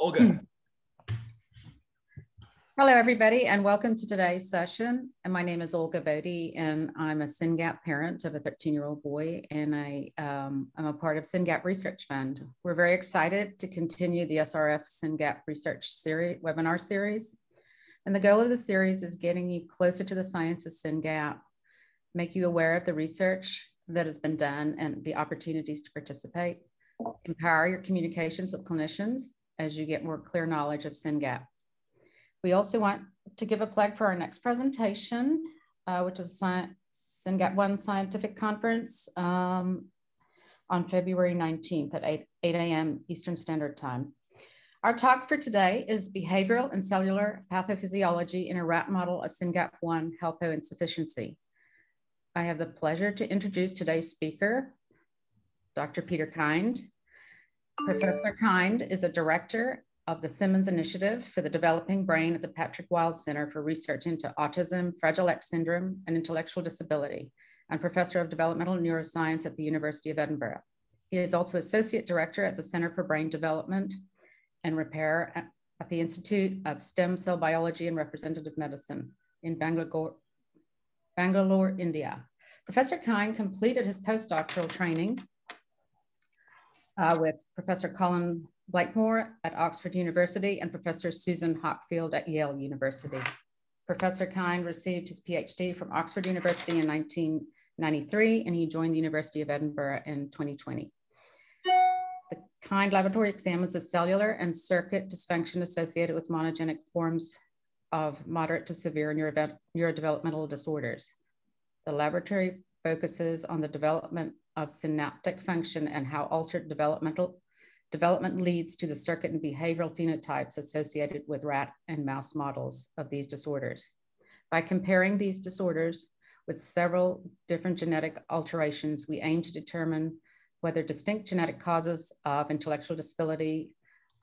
Olga. Hello, everybody, and welcome to today's session. And my name is Olga Bodie, and I'm a SYNGAP parent of a 13-year-old boy, and I, um, I'm a part of SYNGAP Research Fund. We're very excited to continue the SRF SYNGAP Research series, webinar series. And the goal of the series is getting you closer to the science of SYNGAP, make you aware of the research that has been done and the opportunities to participate, empower your communications with clinicians as you get more clear knowledge of SYNGAP. We also want to give a plug for our next presentation, uh, which is SYNGAP 1 Scientific Conference um, on February 19th at 8, 8 a.m. Eastern Standard Time. Our talk for today is Behavioral and Cellular Pathophysiology in a Rat Model of SYNGAP1 Insufficiency. I have the pleasure to introduce today's speaker, Dr. Peter Kind. Professor Kind is a director of the Simons Initiative for the Developing Brain at the Patrick Wild Center for Research into Autism, Fragile X Syndrome, and Intellectual Disability, and Professor of Developmental Neuroscience at the University of Edinburgh. He is also Associate Director at the Center for Brain Development and Repair at, at the Institute of Stem Cell Biology and Regenerative Medicine in Bangalore, Bangalore, India. Professor Kind completed his postdoctoral training uh, with Professor Colin Blakemore at Oxford University and Professor Susan Hockfield at Yale University. Professor Kind received his PhD from Oxford University in 1993, and he joined the University of Edinburgh in 2020. The Kind laboratory examines the cellular and circuit dysfunction associated with monogenic forms of moderate to severe neurodevelopmental disorders. The laboratory focuses on the development of synaptic function and how altered developmental Development leads to the circuit and behavioral phenotypes associated with rat and mouse models of these disorders. By comparing these disorders with several different genetic alterations, we aim to determine whether distinct genetic causes of intellectual disability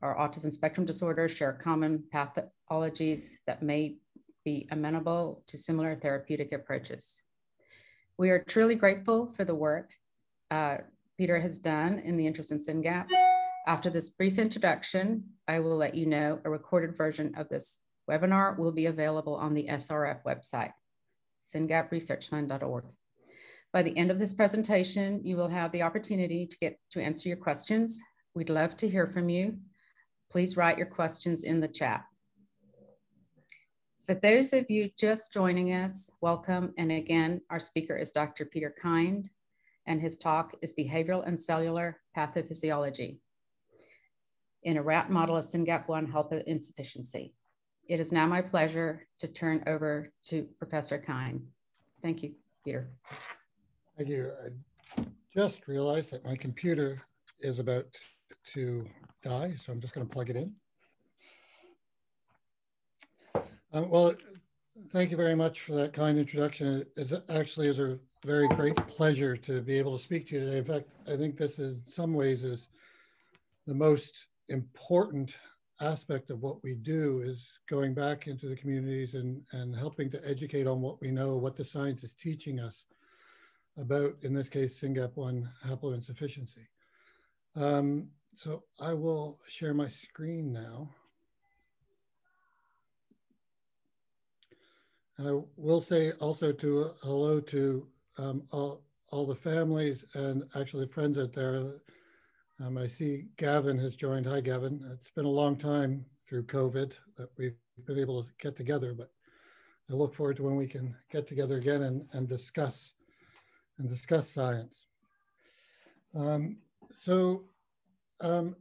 or autism spectrum disorder share common pathologies that may be amenable to similar therapeutic approaches. We are truly grateful for the work uh, Peter has done in the interest in SYNGAP after this brief introduction, I will let you know a recorded version of this webinar will be available on the SRF website, syngapresearchfund.org. By the end of this presentation, you will have the opportunity to get to answer your questions. We'd love to hear from you. Please write your questions in the chat. For those of you just joining us, welcome. And again, our speaker is Dr. Peter Kind, and his talk is Behavioral and Cellular Pathophysiology in a rat model of SYNGAP1 insufficiency. It is now my pleasure to turn over to Professor Kind. Thank you, Peter. Thank you. I just realized that my computer is about to die, so I'm just going to plug it in. Um, well, thank you very much for that kind introduction. It actually is a very great pleasure to be able to speak to you today. In fact, I think this is, in some ways is the most important aspect of what we do is going back into the communities and, and helping to educate on what we know, what the science is teaching us about, in this case, SYNGAP1 haploinsufficiency. Um, so I will share my screen now. And I will say also to uh, hello to um, all, all the families and actually friends out there um, I see Gavin has joined. Hi, Gavin. It's been a long time through COVID that we've been able to get together, but I look forward to when we can get together again and, and discuss and discuss science. Um, so, um,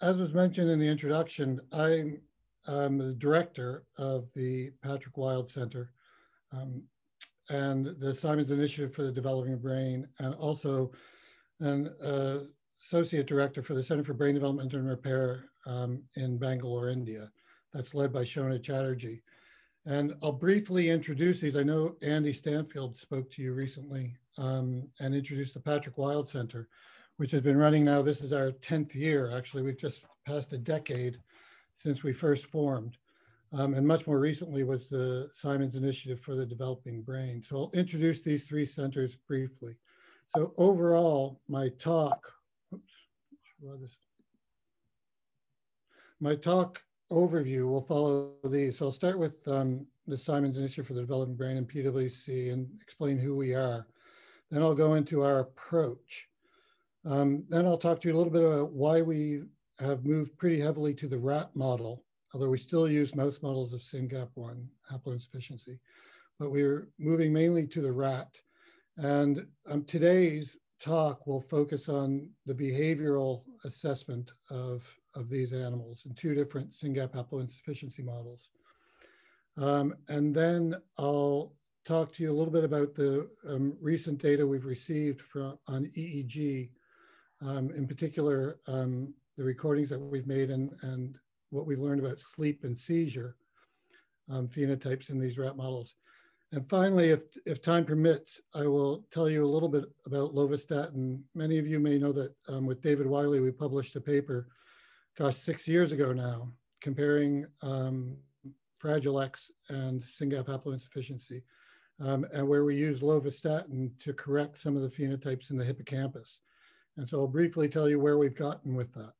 as was mentioned in the introduction, I'm, the director of the Patrick Wild Center um, and the Simons Initiative for the Developing Brain, and also an uh, Associate Director for the Center for Brain Development and Repair um, in Bangalore, India. That's led by Shona Chattarji. And I'll briefly introduce these. I know Andy Stanfield spoke to you recently um, and introduced the Patrick Wild Center, which has been running now. This is our 10th year. Actually, we've just passed a decade since we first formed. Um, and much more recently was the Simons Initiative for the Developing Brain. So I'll introduce these three centers briefly. So overall, my talk Oops. My talk overview will follow these. So I'll start with um, the Simons Initiative for the Developing Brain and PwC and explain who we are. Then I'll go into our approach. Um, then I'll talk to you a little bit about why we have moved pretty heavily to the rat model, although we still use mouse models of SYNGAP1 haploinsufficiency, but we're moving mainly to the rat. And um, today's talk will focus on the behavioral assessment of, of these animals in two different SYNGAP haploinsufficiency models. Um, and then I'll talk to you a little bit about the um, recent data we've received from, on EEG, um, in particular, um, the recordings that we've made and, and what we've learned about sleep and seizure um, phenotypes in these rat models. And finally, if, if time permits, I will tell you a little bit about lovastatin. Many of you may know that um, with David Wyllie, we published a paper, gosh, six years ago now, comparing um, Fragile X and SYNGAP haploinsufficiency, um, and where we use lovastatin to correct some of the phenotypes in the hippocampus. And so I'll briefly tell you where we've gotten with that.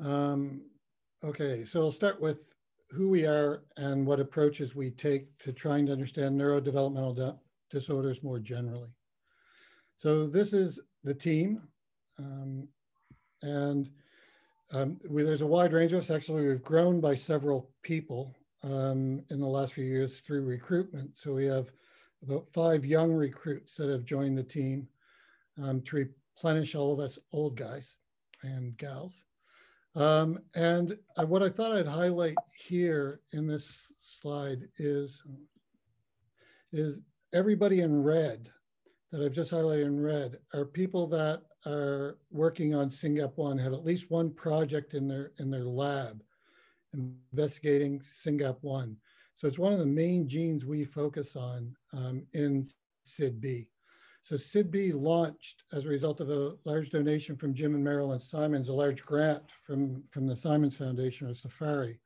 Um, okay, so I'll start with who we are and what approaches we take to trying to understand neurodevelopmental disorders more generally. So this is the team. Um, and um, we, there's a wide range of us. Actually, we've grown by several people um, in the last few years through recruitment. So we have about five young recruits that have joined the team um, to replenish all of us old guys and gals. Um, and I, what I thought I'd highlight here in this slide is, is everybody in red that I've just highlighted in red are people that are working on SYNGAP1, have at least one project in their, in their lab investigating SYNGAP1. So it's one of the main genes we focus on um, in SIDB. So SIDB launched as a result of a large donation from Jim and Marilyn Simons, a large grant from, from the Simons Foundation or SFARI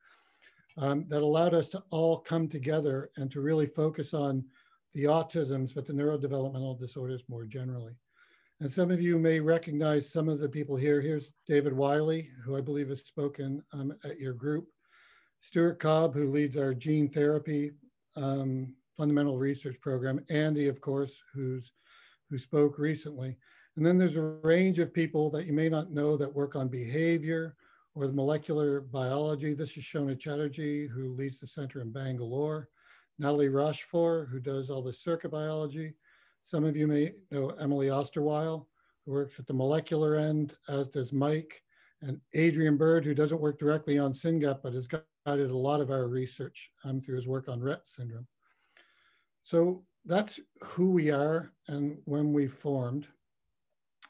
um, that allowed us to all come together and to really focus on the autisms, but the neurodevelopmental disorders more generally. And some of you may recognize some of the people here. Here's David Wyllie, who I believe has spoken um, at your group. Stuart Cobb, who leads our gene therapy um, fundamental research program. Andy, of course, who's who spoke recently. And then there's a range of people that you may not know that work on behavior or the molecular biology. This is Shona Chattarji, who leads the center in Bangalore. Nathalie Rochefort, who does all the circuit biology. Some of you may know Emily Osterweil, who works at the molecular end, as does Mike. And Adrian Bird, who doesn't work directly on SYNGAP, but has guided a lot of our research um, through his work on Rett syndrome. So that's who we are and when we formed.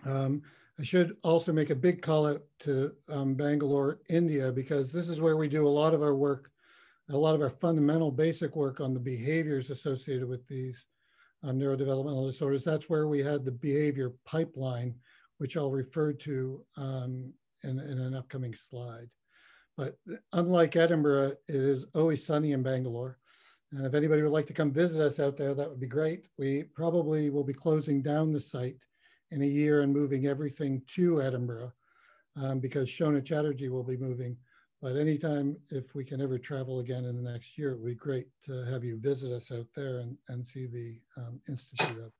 Um, I should also make a big call out to um, Bangalore, India, because this is where we do a lot of our work, a lot of our fundamental basic work on the behaviors associated with these um, neurodevelopmental disorders. That's where we had the behavior pipeline, which I'll refer to um, in, in an upcoming slide. But unlike Edinburgh, it is always sunny in Bangalore. And if anybody would like to come visit us out there, that would be great. We probably will be closing down the site in a year and moving everything to Edinburgh um, because Shona Chattarji will be moving. But anytime, if we can ever travel again in the next year, it would be great to have you visit us out there and, and see the um, Institute up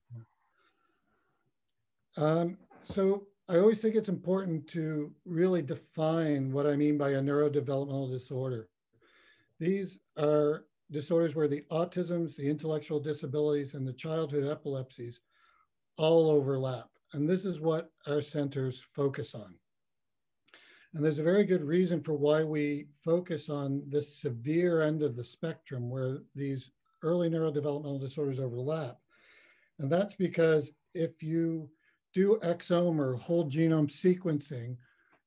there. Um, so I always think it's important to really define what I mean by a neurodevelopmental disorder. These are disorders where the autisms, the intellectual disabilities, and the childhood epilepsies all overlap. And this is what our centers focus on. And there's a very good reason for why we focus on this severe end of the spectrum where these early neurodevelopmental disorders overlap. And that's because if you do exome or whole genome sequencing,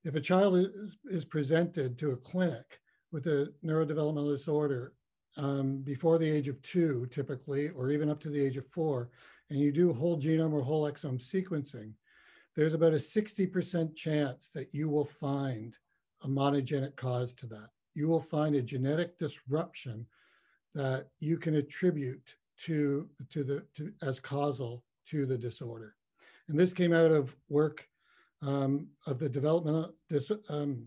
if a child is, is presented to a clinic with a neurodevelopmental disorder um, before the age of two, typically, or even up to the age of four, and you do whole genome or whole exome sequencing, there's about a 60% chance that you will find a monogenic cause to that. You will find a genetic disruption that you can attribute to, to the, to, as causal to the disorder. And this came out of work um, of the development, of um,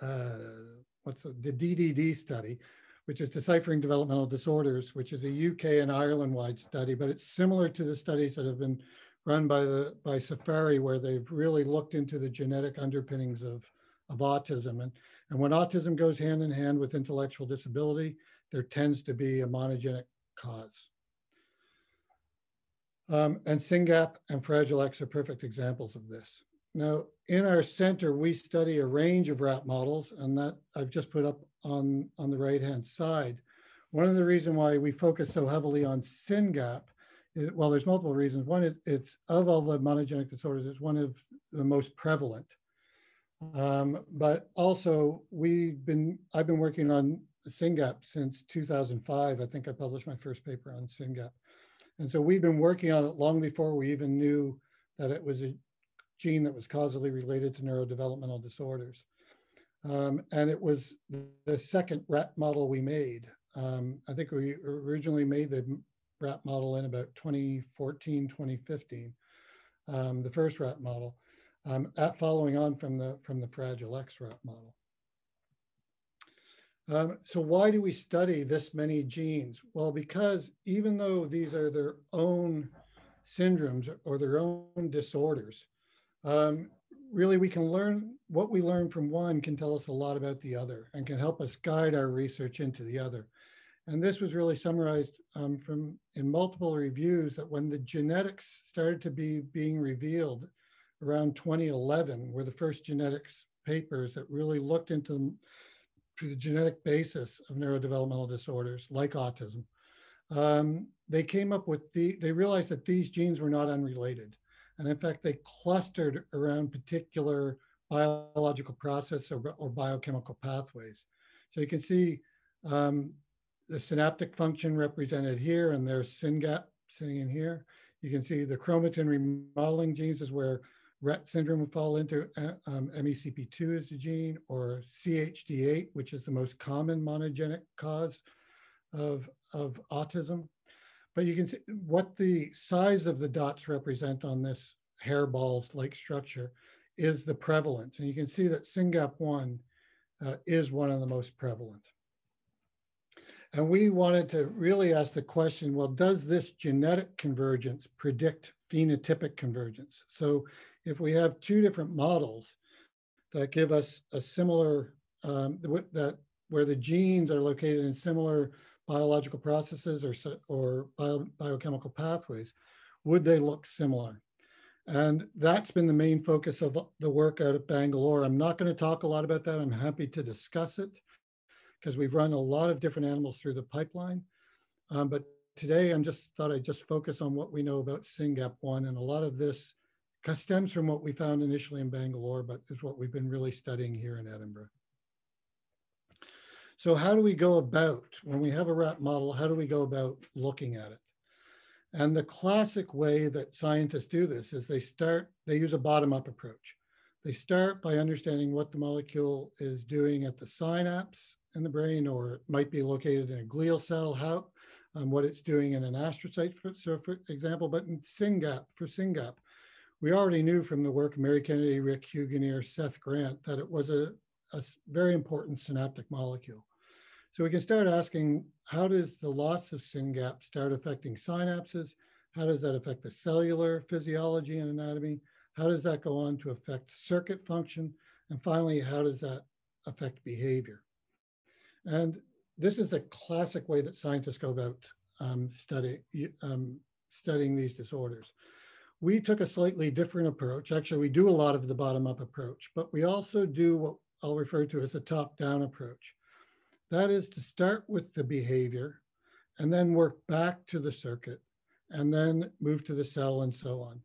uh, what's the, the DDD study, which is Deciphering Developmental Disorders, which is a UK and Ireland wide study, but it's similar to the studies that have been run by the by SFARI, where they've really looked into the genetic underpinnings of, of autism. And, and when autism goes hand in hand with intellectual disability, there tends to be a monogenic cause. Um, and SYNGAP and Fragile X are perfect examples of this. Now, in our center, we study a range of rat models, and that I've just put up on, on the right-hand side. One of the reasons why we focus so heavily on SYNGAP, is, well, there's multiple reasons. One is it's of all the monogenic disorders, it's one of the most prevalent. Um, but also, we've been I've been working on SYNGAP since 2005. I think I published my first paper on SYNGAP. And so we've been working on it long before we even knew that it was a gene that was causally related to neurodevelopmental disorders. Um, and it was the second rat model we made. Um, I think we originally made the rat model in about 2014, 2015, um, the first rat model, um, at following on from the, from the Fragile X rat model. Um, so why do we study this many genes? Well, because even though these are their own syndromes or their own disorders, um, really we can learn what we learn from one can tell us a lot about the other and can help us guide our research into the other. And this was really summarized um, from in multiple reviews that when the genetics started to be being revealed around 2011 were the first genetics papers that really looked into to the genetic basis of neurodevelopmental disorders like autism, um, they came up with the, they realized that these genes were not unrelated. And in fact, they clustered around particular biological process or, or biochemical pathways. So you can see um, the synaptic function represented here and there's SYNGAP sitting in here. You can see the chromatin remodeling genes is where Rett syndrome would fall into uh, um, MECP2 is the gene, or CHD8, which is the most common monogenic cause of, of autism. But you can see what the size of the dots represent on this hairballs-like structure is the prevalence. And you can see that SYNGAP1 uh, is one of the most prevalent. And we wanted to really ask the question, well, does this genetic convergence predict phenotypic convergence? So if we have two different models that give us a similar, um, that where the genes are located in similar biological processes or, or bio, biochemical pathways, would they look similar? And that's been the main focus of the work out of Bangalore. I'm not going to talk a lot about that. I'm happy to discuss it because we've run a lot of different animals through the pipeline. Um, but today I'm just thought I'd just focus on what we know about SYNGAP1 and a lot of this stems from what we found initially in Bangalore, but is what we've been really studying here in Edinburgh. So how do we go about, when we have a rat model, how do we go about looking at it? And the classic way that scientists do this is they start, they use a bottom-up approach. They start by understanding what the molecule is doing at the synapse in the brain, or it might be located in a glial cell, how, um, what it's doing in an astrocyte, for, so for example, but in SYNGAP, for SYNGAP, we already knew from the work of Mary Kennedy, Rick Huganir, Seth Grant, that it was a, a very important synaptic molecule. So we can start asking, how does the loss of SYNGAP start affecting synapses? How does that affect the cellular physiology and anatomy? How does that go on to affect circuit function? And finally, how does that affect behavior? And this is the classic way that scientists go about um, study, um, studying these disorders we took a slightly different approach. Actually, we do a lot of the bottom up approach, but we also do what I'll refer to as a top down approach. That is to start with the behavior and then work back to the circuit and then move to the cell and so on.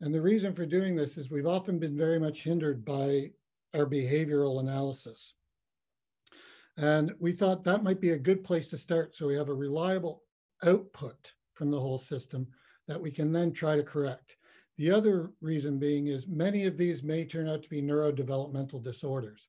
And the reason for doing this is we've often been very much hindered by our behavioral analysis. And we thought that might be a good place to start so we have a reliable output from the whole system that we can then try to correct. The other reason being is many of these may turn out to be neurodevelopmental disorders.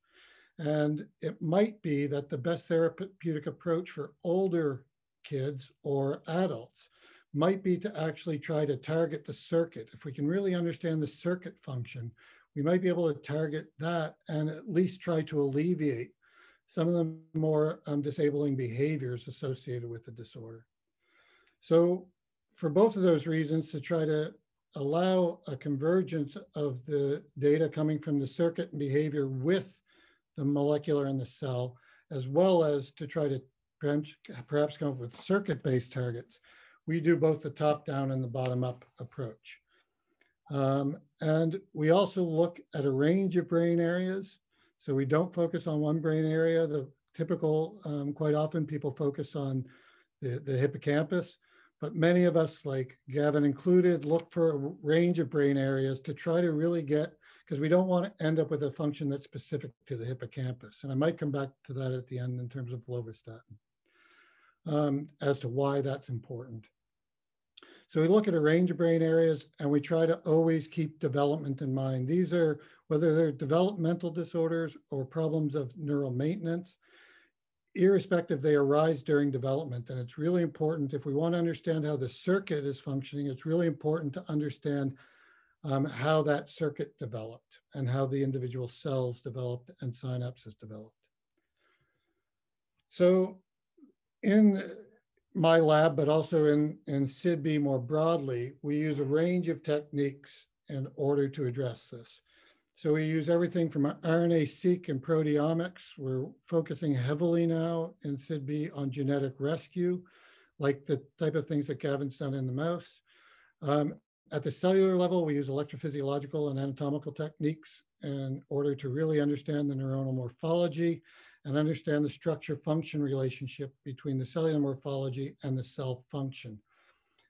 And it might be that the best therapeutic approach for older kids or adults might be to actually try to target the circuit. If we can really understand the circuit function, we might be able to target that and at least try to alleviate some of the more um, disabling behaviors associated with the disorder. So for both of those reasons, to try to allow a convergence of the data coming from the circuit and behavior with the molecular and the cell, as well as to try to perhaps come up with circuit-based targets, we do both the top-down and the bottom-up approach. Um, and we also look at a range of brain areas. So we don't focus on one brain area. The typical, um, quite often people focus on the, the hippocampus, but many of us, like Gavin included, look for a range of brain areas to try to really get, because we don't want to end up with a function that's specific to the hippocampus. And I might come back to that at the end in terms of lovastatin um, as to why that's important. So we look at a range of brain areas and we try to always keep development in mind. These are, whether they're developmental disorders or problems of neural maintenance, irrespective, they arise during development. And it's really important, if we want to understand how the circuit is functioning, it's really important to understand um, how that circuit developed and how the individual cells developed and synapses developed. So in my lab, but also in, in SIDBI more broadly, we use a range of techniques in order to address this. So we use everything from RNA-seq and proteomics. We're focusing heavily now in SIDBI on genetic rescue, like the type of things that Gavin's done in the mouse. Um, at the cellular level, we use electrophysiological and anatomical techniques in order to really understand the neuronal morphology and understand the structure function relationship between the cellular morphology and the cell function.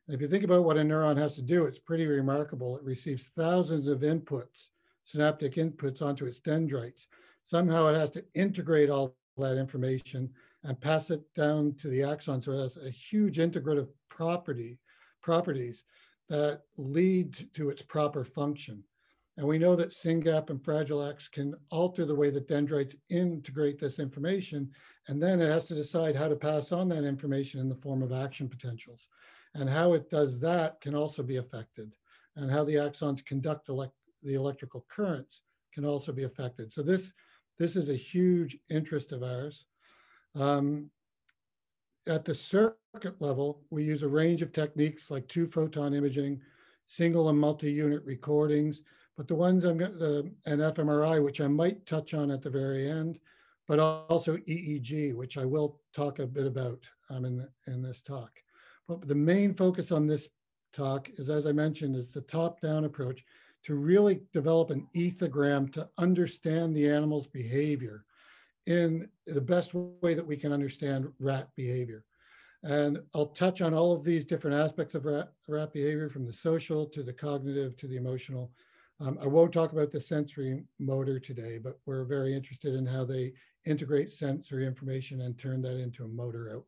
And if you think about what a neuron has to do, it's pretty remarkable. It receives thousands of inputs, synaptic inputs onto its dendrites. Somehow it has to integrate all that information and pass it down to the axon. So it has a huge integrative property, properties that lead to its proper function. And we know that SYNGAP and Fragile X can alter the way that dendrites integrate this information. And then it has to decide how to pass on that information in the form of action potentials. And how it does that can also be affected. And how the axons conduct elect the electrical currents can also be affected. So this, this is a huge interest of ours. Um, at the circuit level, we use a range of techniques like two photon imaging, single and multi-unit recordings, but the ones I'm going to, an fMRI, which I might touch on at the very end, but also EEG, which I will talk a bit about um, in, in this talk. But the main focus on this talk is, as I mentioned, is the top-down approach to really develop an ethogram to understand the animal's behavior in the best way that we can understand rat behavior. And I'll touch on all of these different aspects of rat, rat behavior from the social to the cognitive to the emotional um, I won't talk about the sensory motor today, but we're very interested in how they integrate sensory information and turn that into a motor output.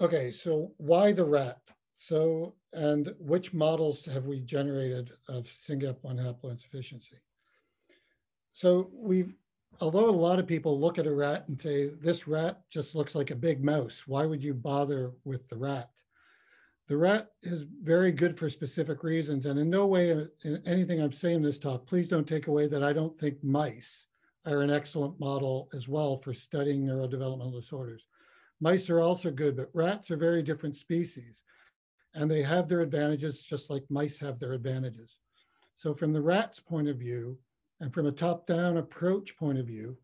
Okay, so why the rat? So, and which models have we generated of SYNGAP1 haploinsufficiency? So we've, although a lot of people look at a rat and say, this rat just looks like a big mouse, why would you bother with the rat? The rat is very good for specific reasons. And in no way, in anything I'm saying in this talk, please don't take away that I don't think mice are an excellent model as well for studying neurodevelopmental disorders. Mice are also good, but rats are very different species. And they have their advantages just like mice have their advantages. So from the rat's point of view, and from a top-down approach point of view,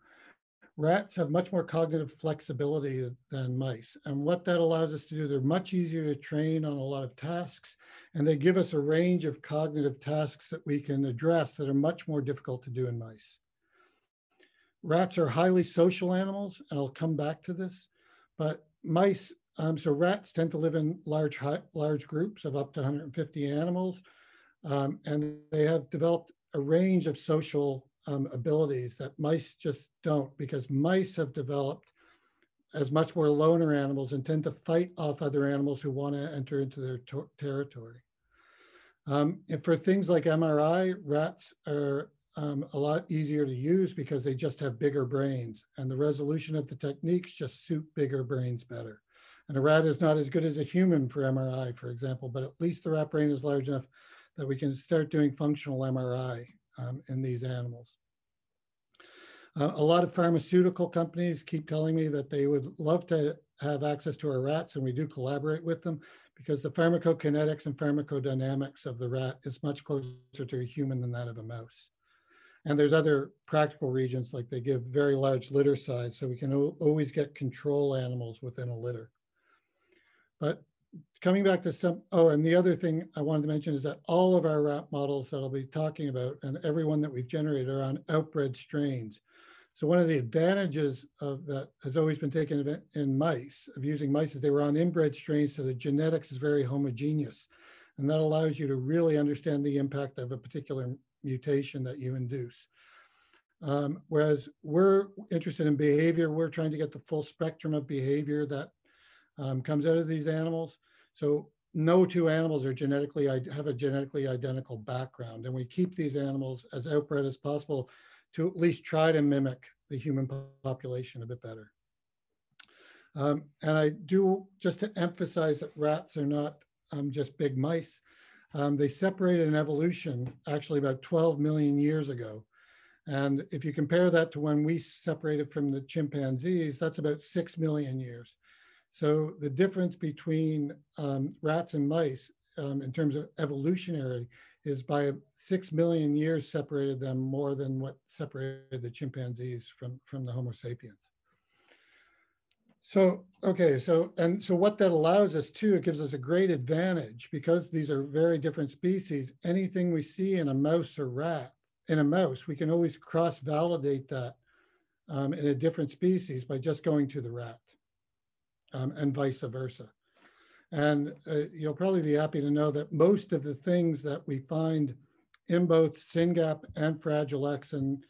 Rats have much more cognitive flexibility than mice. And what that allows us to do, they're much easier to train on a lot of tasks, and they give us a range of cognitive tasks that we can address that are much more difficult to do in mice. Rats are highly social animals, and I'll come back to this, but mice, um, so rats tend to live in large, large groups of up to 150 animals, um, and they have developed a range of social um, abilities that mice just don't because mice have developed as much more loner animals and tend to fight off other animals who want to enter into their territory. Um, and for things like MRI, rats are um, a lot easier to use because they just have bigger brains and the resolution of the techniques just suit bigger brains better. And a rat is not as good as a human for MRI, for example, but at least the rat brain is large enough that we can start doing functional MRI um, in these animals. Uh, a lot of pharmaceutical companies keep telling me that they would love to have access to our rats, and we do collaborate with them because the pharmacokinetics and pharmacodynamics of the rat is much closer to a human than that of a mouse. And there's other practical regions, like they give very large litter size, so we can always get control animals within a litter. But coming back to some, oh, and the other thing I wanted to mention is that all of our rat models that I'll be talking about and everyone that we've generated are on outbred strains. So one of the advantages of that has always been taken in mice, of using mice, is they were on inbred strains, so the genetics is very homogeneous. And that allows you to really understand the impact of a particular mutation that you induce. Um, whereas we're interested in behavior, we're trying to get the full spectrum of behavior that um, comes out of these animals. So no two animals are genetically have a genetically identical background, and we keep these animals as outbred as possible to at least try to mimic the human population a bit better. Um, and I do, just to emphasize that rats are not um, just big mice. Um, they separated in evolution actually about 12 million years ago. And if you compare that to when we separated from the chimpanzees, that's about 6 million years. So the difference between um, rats and mice um, in terms of evolutionary is by six million years separated them more than what separated the chimpanzees from, from the Homo sapiens. So, okay, so, and so what that allows us to, it gives us a great advantage because these are very different species. Anything we see in a mouse or rat, in a mouse, we can always cross-validate that um, in a different species by just going to the rat um, and vice versa. And uh, you'll probably be happy to know that most of the things that we find in both SYNGAP and Fragile X, and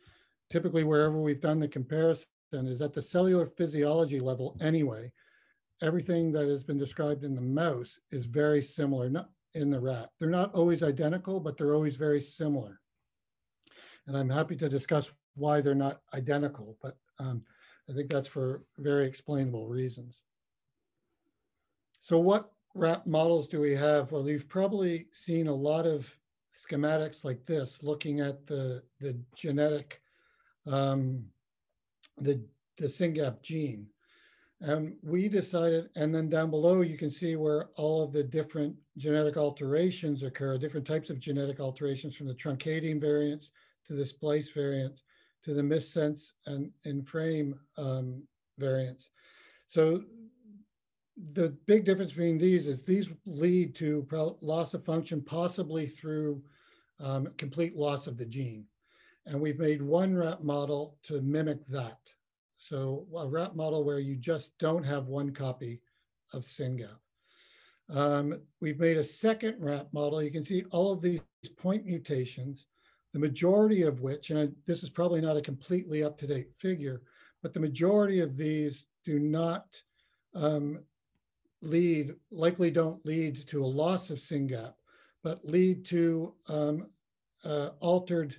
typically wherever we've done the comparison, is at the cellular physiology level anyway. Everything that has been described in the mouse is very similar in the rat. They're not always identical, but they're always very similar. And I'm happy to discuss why they're not identical, but um, I think that's for very explainable reasons. So what rat models do we have? Well, you've probably seen a lot of schematics like this, looking at the, the genetic, um, the, the SYNGAP gene. And we decided, and then down below, you can see where all of the different genetic alterations occur, different types of genetic alterations from the truncating variants to the splice variants to the missense and in frame um, variants. So the big difference between these is these lead to loss of function, possibly through um, complete loss of the gene. And we've made one rat model to mimic that. So a rat model where you just don't have one copy of SYNGAP. Um, we've made a second rat model. You can see all of these point mutations, the majority of which, and I, this is probably not a completely up-to-date figure, but the majority of these do not um, lead, likely don't lead to a loss of SYNGAP, but lead to um, uh, altered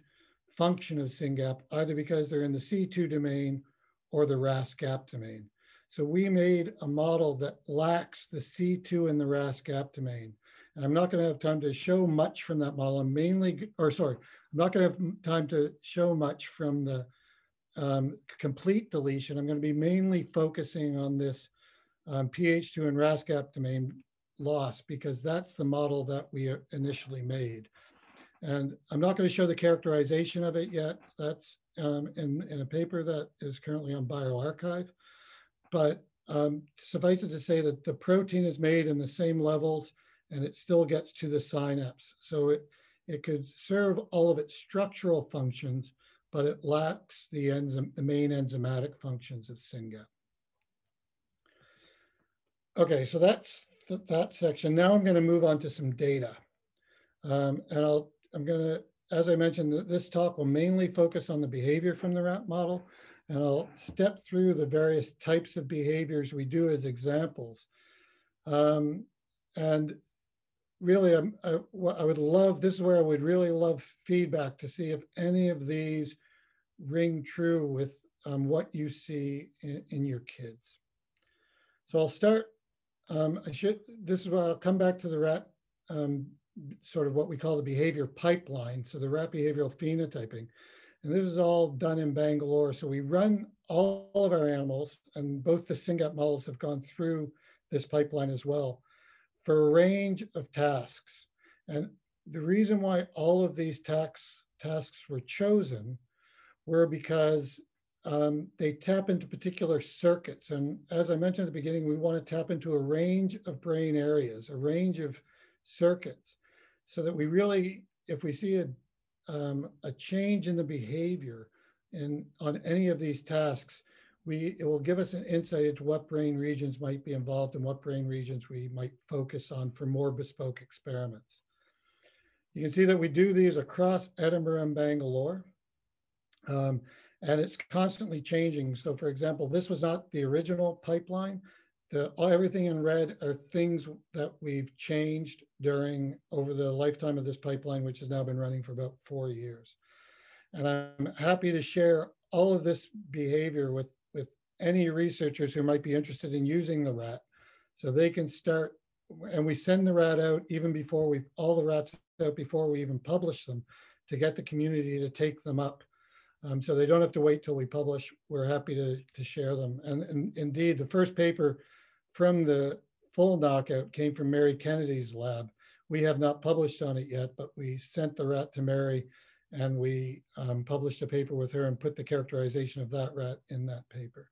function of SYNGAP, either because they're in the C2 domain or the RAS-GAP domain. So we made a model that lacks the C2 and the RAS-GAP domain. And I'm not going to have time to show much from that model. I'm mainly, or sorry, I'm not going to have time to show much from the um, complete deletion. I'm going to be mainly focusing on this um, PH2 and RAS-GAP domain loss because that's the model that we initially made. And I'm not going to show the characterization of it yet. That's um, in, in a paper that is currently on bioRxiv. But um, suffice it to say that the protein is made in the same levels and it still gets to the synapse. So it, it could serve all of its structural functions, but it lacks the enzyme, the main enzymatic functions of SYNGAP. Okay, so that's th that section. Now I'm going to move on to some data. Um, and I'll, I'm going to, as I mentioned, this talk will mainly focus on the behavior from the rat model. And I'll step through the various types of behaviors we do as examples. Um, and really, I'm, I, I would love, this is where I would really love feedback to see if any of these ring true with um, what you see in, in your kids. So I'll start um, I should, this is where I'll come back to the rat um, sort of what we call the behavior pipeline, so the rat behavioral phenotyping. And this is all done in Bangalore. So we run all, of our animals, and both the SynGAP models have gone through this pipeline as well for a range of tasks. And the reason why all of these tax, tasks were chosen were because um, they tap into particular circuits. And as I mentioned at the beginning, we want to tap into a range of brain areas, a range of circuits, so that we really, if we see a, um, a change in the behavior in, on any of these tasks, we, it will give us an insight into what brain regions might be involved and what brain regions we might focus on for more bespoke experiments. You can see that we do these across Edinburgh and Bangalore. Um, and it's constantly changing. So for example, this was not the original pipeline. The, everything in red are things that we've changed during over the lifetime of this pipeline, which has now been running for about four years. And I'm happy to share all of this behavior with, with any researchers who might be interested in using the rat. So they can start, and we send the rat out even before we, all the rats out before we even publish them to get the community to take them up um, so they don't have to wait till we publish. We're happy to, to share them. And, and indeed, the first paper from the full knockout came from Mary Kennedy's lab. We have not published on it yet, but we sent the rat to Mary and we um, published a paper with her and put the characterization of that rat in that paper.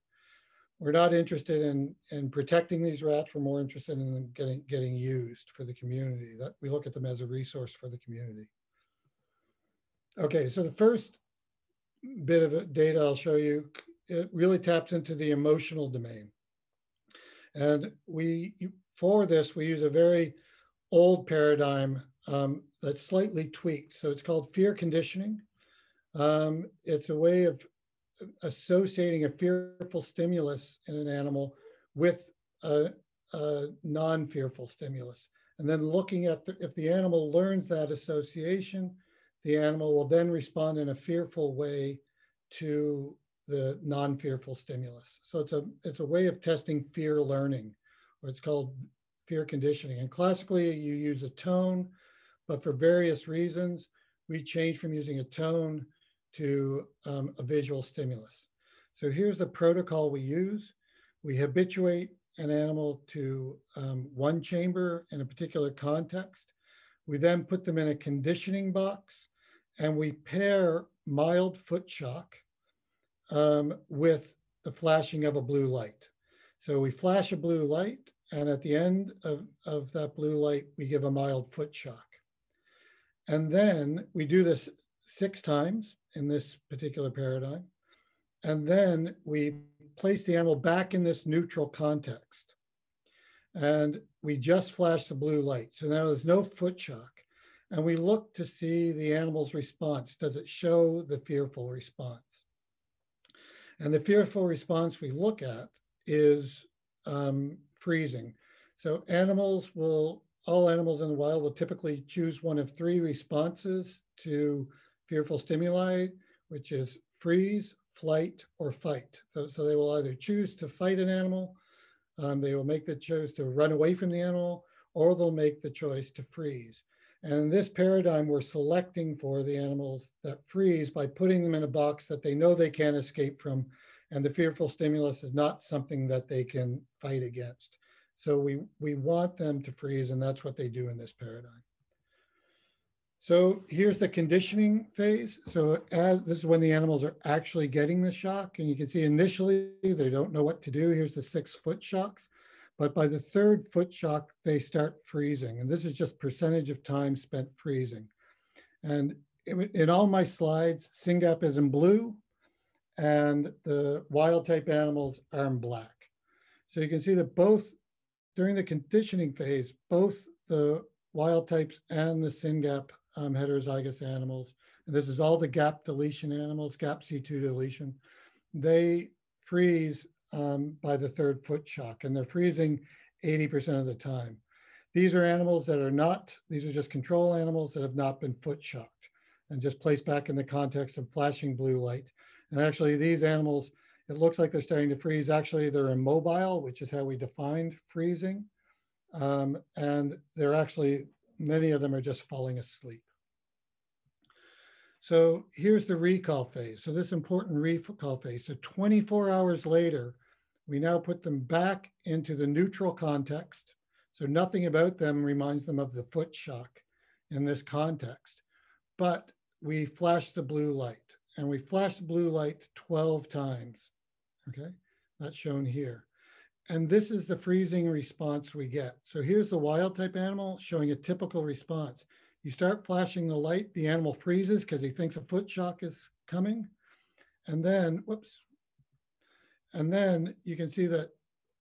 We're not interested in, in protecting these rats. We're more interested in them getting, getting used for the community. That we look at them as a resource for the community. Okay, so the first bit of data I'll show you, it really taps into the emotional domain. And we, for this, we use a very old paradigm um, that's slightly tweaked. So it's called fear conditioning. Um, it's a way of associating a fearful stimulus in an animal with a, a non-fearful stimulus. And then looking at the, if the animal learns that association, the animal will then respond in a fearful way to the non-fearful stimulus. So it's a it's a way of testing fear learning, or it's called fear conditioning. And classically, you use a tone, but for various reasons, we change from using a tone to um, a visual stimulus. So here's the protocol we use. We habituate an animal to um, one chamber in a particular context. We then put them in a conditioning box and we pair mild foot shock um, with the flashing of a blue light. So we flash a blue light, and at the end of, of that blue light, we give a mild foot shock. And then we do this six times in this particular paradigm. And then we place the animal back in this neutral context. And we just flash the blue light. So now there's no foot shock. And we look to see the animal's response. Does it show the fearful response? And the fearful response we look at is um, freezing. So animals will, all animals in the wild will typically choose one of three responses to fearful stimuli, which is freeze, flight, or fight. So, so they will either choose to fight an animal, um, they will make the choice to run away from the animal, or they'll make the choice to freeze. And in this paradigm, we're selecting for the animals that freeze by putting them in a box that they know they can't escape from. And the fearful stimulus is not something that they can fight against. So we, we want them to freeze, and that's what they do in this paradigm. So here's the conditioning phase. So as this is when the animals are actually getting the shock, and you can see initially they don't know what to do. Here's the six foot shocks. But by the third foot shock, they start freezing. And this is just percentage of time spent freezing. And in all my slides, SynGAP is in blue and the wild type animals are in black. So you can see that both during the conditioning phase, both the wild types and the SynGAP um, heterozygous animals, and this is all the gap deletion animals, GAP C2 deletion, they freeze um, by the third foot shock, and they're freezing 80% of the time. These are animals that are not, these are just control animals that have not been foot shocked and just placed back in the context of flashing blue light. And actually these animals, it looks like they're starting to freeze. Actually, they're immobile, which is how we defined freezing. Um, and they're actually many of them are just falling asleep. So here's the recall phase. So this important recall phase. So 24 hours later, we now put them back into the neutral context. So nothing about them reminds them of the foot shock in this context. But we flash the blue light and we flash the blue light 12 times. Okay, that's shown here. And this is the freezing response we get. So here's the wild type animal showing a typical response. You start flashing the light, the animal freezes because he thinks a foot shock is coming. And then, whoops. And then you can see that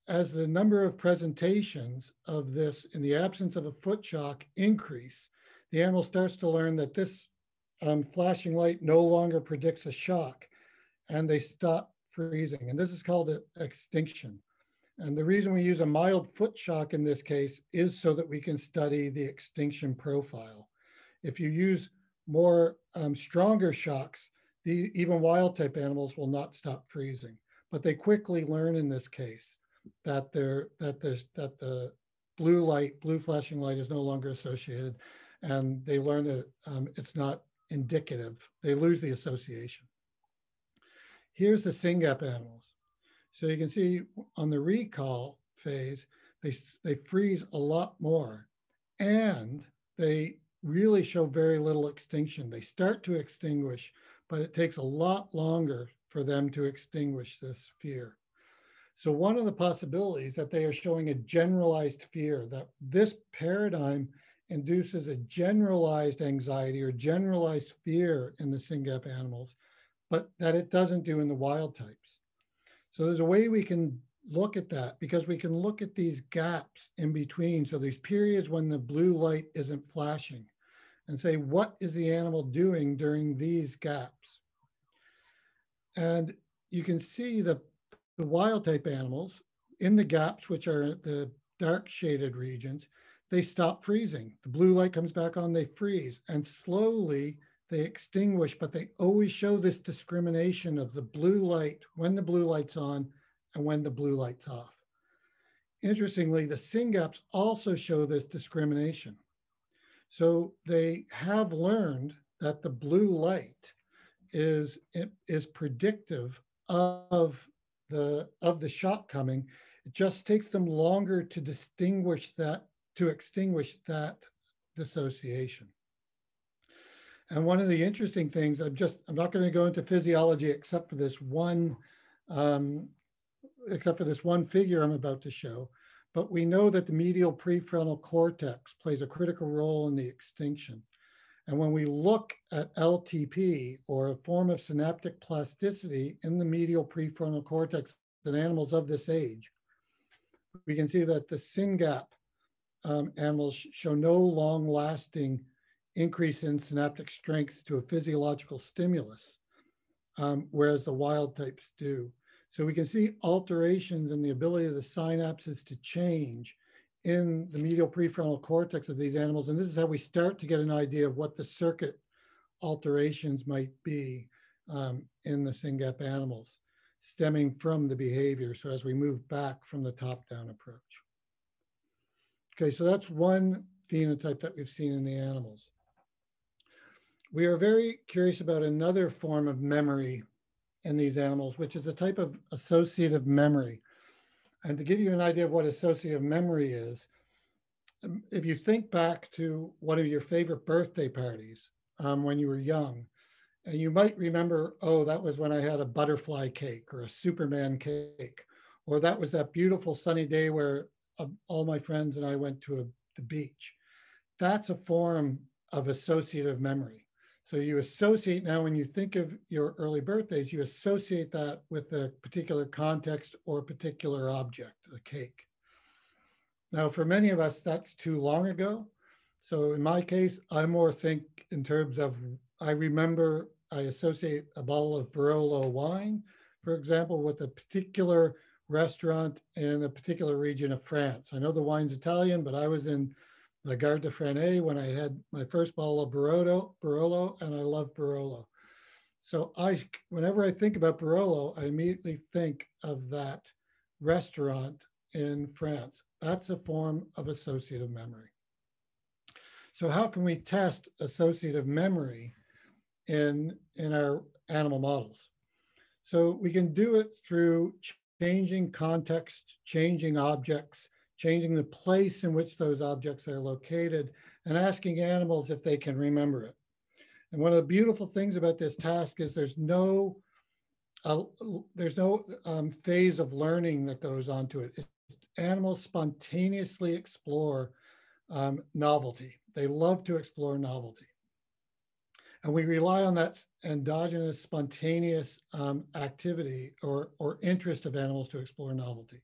as the number of presentations of this in the absence of a foot shock increase, the animal starts to learn that this um, flashing light no longer predicts a shock and they stop freezing. And this is called extinction. And the reason we use a mild foot shock in this case is so that we can study the extinction profile. If you use more um, stronger shocks, the even wild type animals will not stop freezing. But they quickly learn in this case that they're that the that the blue light, blue flashing light is no longer associated, and they learn that um, it's not indicative. They lose the association. Here's the SYNGAP animals. So you can see on the recall phase, they, they freeze a lot more and they really show very little extinction. They start to extinguish, but it takes a lot longer for them to extinguish this fear. So one of the possibilities that they are showing a generalized fear, that this paradigm induces a generalized anxiety or generalized fear in the SYNGAP animals, but that it doesn't do in the wild types. So there's a way we can look at that because we can look at these gaps in between. So these periods when the blue light isn't flashing and say, what is the animal doing during these gaps? And you can see the, the wild type animals in the gaps, which are the dark shaded regions, they stop freezing. The blue light comes back on, they freeze, and slowly they extinguish, but they always show this discrimination of the blue light when the blue light's on and when the blue light's off. Interestingly, the SYNGAPs also show this discrimination. So they have learned that the blue light is, is predictive of the, of the shock coming. It just takes them longer to distinguish that, to extinguish that dissociation. And one of the interesting things, I'm just, I'm not going to go into physiology except for this one, um, except for this one figure I'm about to show. But we know that the medial prefrontal cortex plays a critical role in the extinction. And when we look at LTP or a form of synaptic plasticity in the medial prefrontal cortex in animals of this age, we can see that the SYNGAP um, animals show no long lasting increase in synaptic strength to a physiological stimulus, um, whereas the wild types do. So we can see alterations in the ability of the synapses to change in the medial prefrontal cortex of these animals. And this is how we start to get an idea of what the circuit alterations might be um, in the SYNGAP animals stemming from the behavior. So as we move back from the top-down approach. Okay, so that's one phenotype that we've seen in the animals. We are very curious about another form of memory in these animals, which is a type of associative memory. And to give you an idea of what associative memory is, um, if you think back to one of your favorite birthday parties um, when you were young, and you might remember, oh, that was when I had a butterfly cake or a Superman cake, or that was that beautiful sunny day where uh, all my friends and I went to a, the beach. That's a form of associative memory. So you associate now when you think of your early birthdays, you associate that with a particular context or particular object, a cake. Now, for many of us, that's too long ago. So in my case, I more think in terms of, I remember I associate a bottle of Barolo wine, for example, with a particular restaurant in a particular region of France. I know the wine's Italian, but I was in La Garde de when I had my first bottle of Barolo, Barolo and I love Barolo. So I, whenever I think about Barolo, I immediately think of that restaurant in France. That's a form of associative memory. So how can we test associative memory in, in our animal models? So we can do it through changing context, changing objects, changing the place in which those objects are located, and asking animals if they can remember it. And one of the beautiful things about this task is there's no uh, there's no um, phase of learning that goes on to it. animals spontaneously explore um, novelty. They love to explore novelty. And we rely on that endogenous, spontaneous um, activity or, or interest of animals to explore novelty.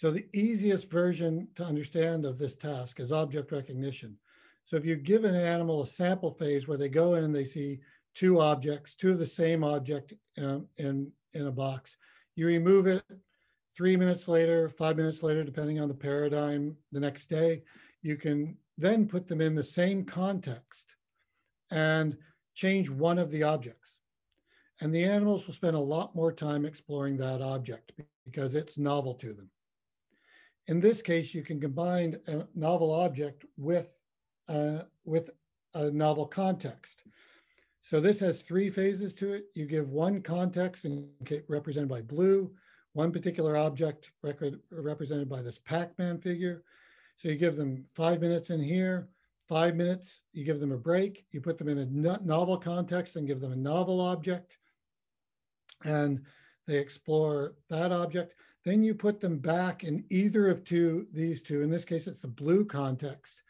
So the easiest version to understand of this task is object recognition. So if you give an animal a sample phase where they go in and they see two objects, two of the same object um, in, in a box, you remove it three minutes later, five minutes later, depending on the paradigm the next day, you can then put them in the same context and change one of the objects. And the animals will spend a lot more time exploring that object because it's novel to them. In this case, you can combine a novel object with, uh, with a novel context. So this has three phases to it. You give one context represented by blue, one particular object represented by this Pac-Man figure. So you give them five minutes in here, five minutes, you give them a break, you put them in a novel context and give them a novel object, and they explore that object. Then you put them back in either of two, these two, in this case, it's a blue context.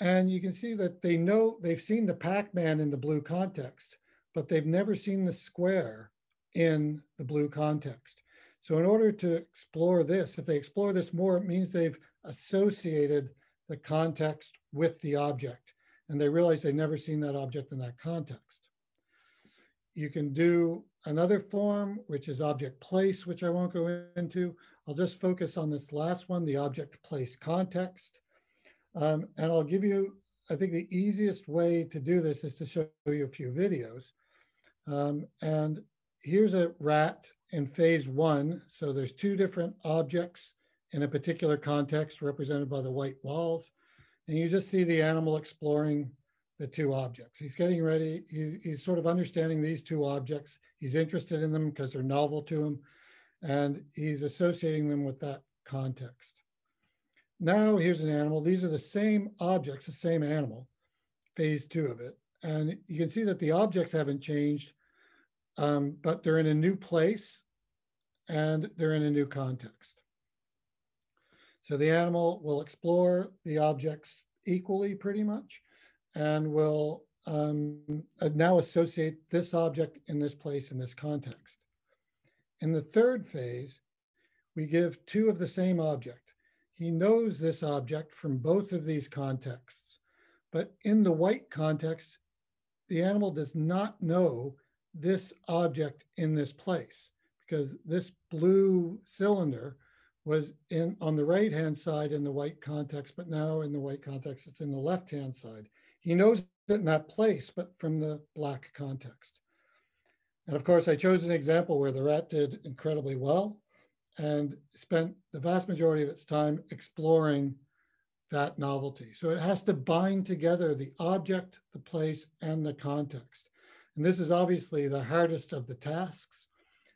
And you can see that they know, they've seen the Pac-Man in the blue context, but they've never seen the square in the blue context. So in order to explore this, if they explore this more, it means they've associated the context with the object. And they realize they've never seen that object in that context. You can do another form, which is object place, which I won't go into. I'll just focus on this last one, the object place context. Um, and I'll give you, I think the easiest way to do this is to show you a few videos. Um, and here's a rat in phase one. So there's two different objects in a particular context represented by the white walls. And you just see the animal exploring the two objects. He's getting ready. He, he's sort of understanding these two objects. He's interested in them because they're novel to him. And he's associating them with that context. Now here's an animal. These are the same objects, the same animal, phase two of it. And you can see that the objects haven't changed, um, but they're in a new place and they're in a new context. So the animal will explore the objects equally pretty much and will um, uh, now associate this object in this place in this context. In the third phase, we give two of the same object. He knows this object from both of these contexts, but in the white context, the animal does not know this object in this place because this blue cylinder was in on the right hand side in the white context, but now in the white context, it's in the left hand side. He knows it in that place, but from the black context. And of course, I chose an example where the rat did incredibly well and spent the vast majority of its time exploring that novelty. So it has to bind together the object, the place, and the context. And this is obviously the hardest of the tasks.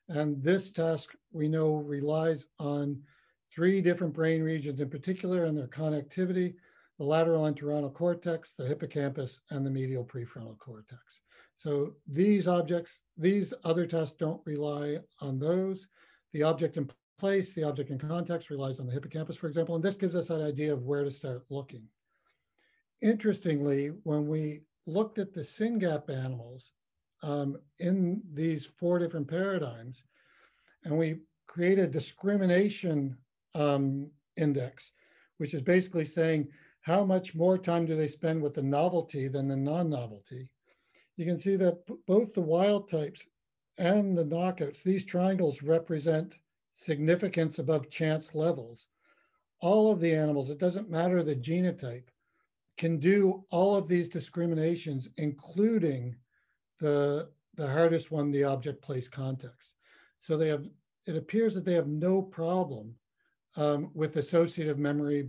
And this task we know relies on three different brain regions in particular and their connectivity, the lateral entorhinal cortex, the hippocampus, and the medial prefrontal cortex. So these objects, these other tests don't rely on those. The object in place, the object in context relies on the hippocampus, for example, and this gives us an idea of where to start looking. Interestingly, when we looked at the SYNGAP animals um, in these four different paradigms, and we create a discrimination um, index, which is basically saying how much more time do they spend with the novelty than the non-novelty. You can see that both the wild types and the knockouts, these triangles represent significance above chance levels. All of the animals, it doesn't matter the genotype, can do all of these discriminations, including the, the hardest one, the object place context. So they have, it appears that they have no problem um, with associative memory,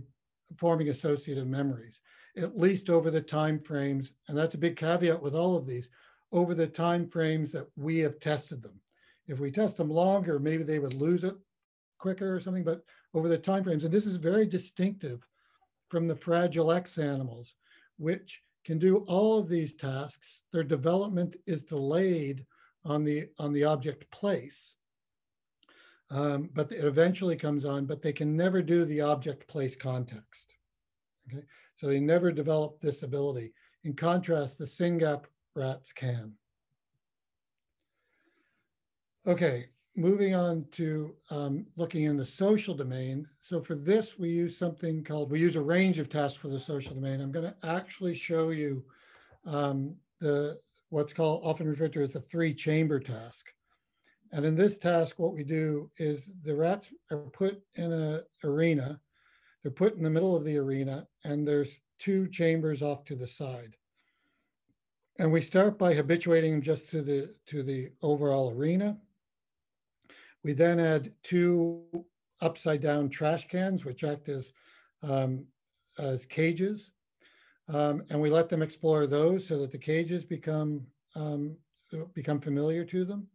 forming associative memories. at least over the time frames, and that's a big caveat with all of these, over the time frames that we have tested them. If we test them longer, maybe they would lose it quicker or something, but over the time frames, and this is very distinctive from the fragile X animals, which can do all of these tasks. Their development is delayed on the on the object place, um, but it eventually comes on. But they can never do the object place context. Okay, so they never develop this ability. In contrast, the SynGAP rats can. Okay, moving on to um, looking in the social domain. So for this, we use something called, we use a range of tasks for the social domain. I'm gonna actually show you um, the what's called, often referred to as the three chamber task. And in this task, what we do is the rats are put in an arena. They're put in the middle of the arena and there's two chambers off to the side. And we start by habituating them just to the, to the overall arena. We then add two upside down trash cans, which act as, um, as cages. Um, and we let them explore those so that the cages become, um, become familiar to them.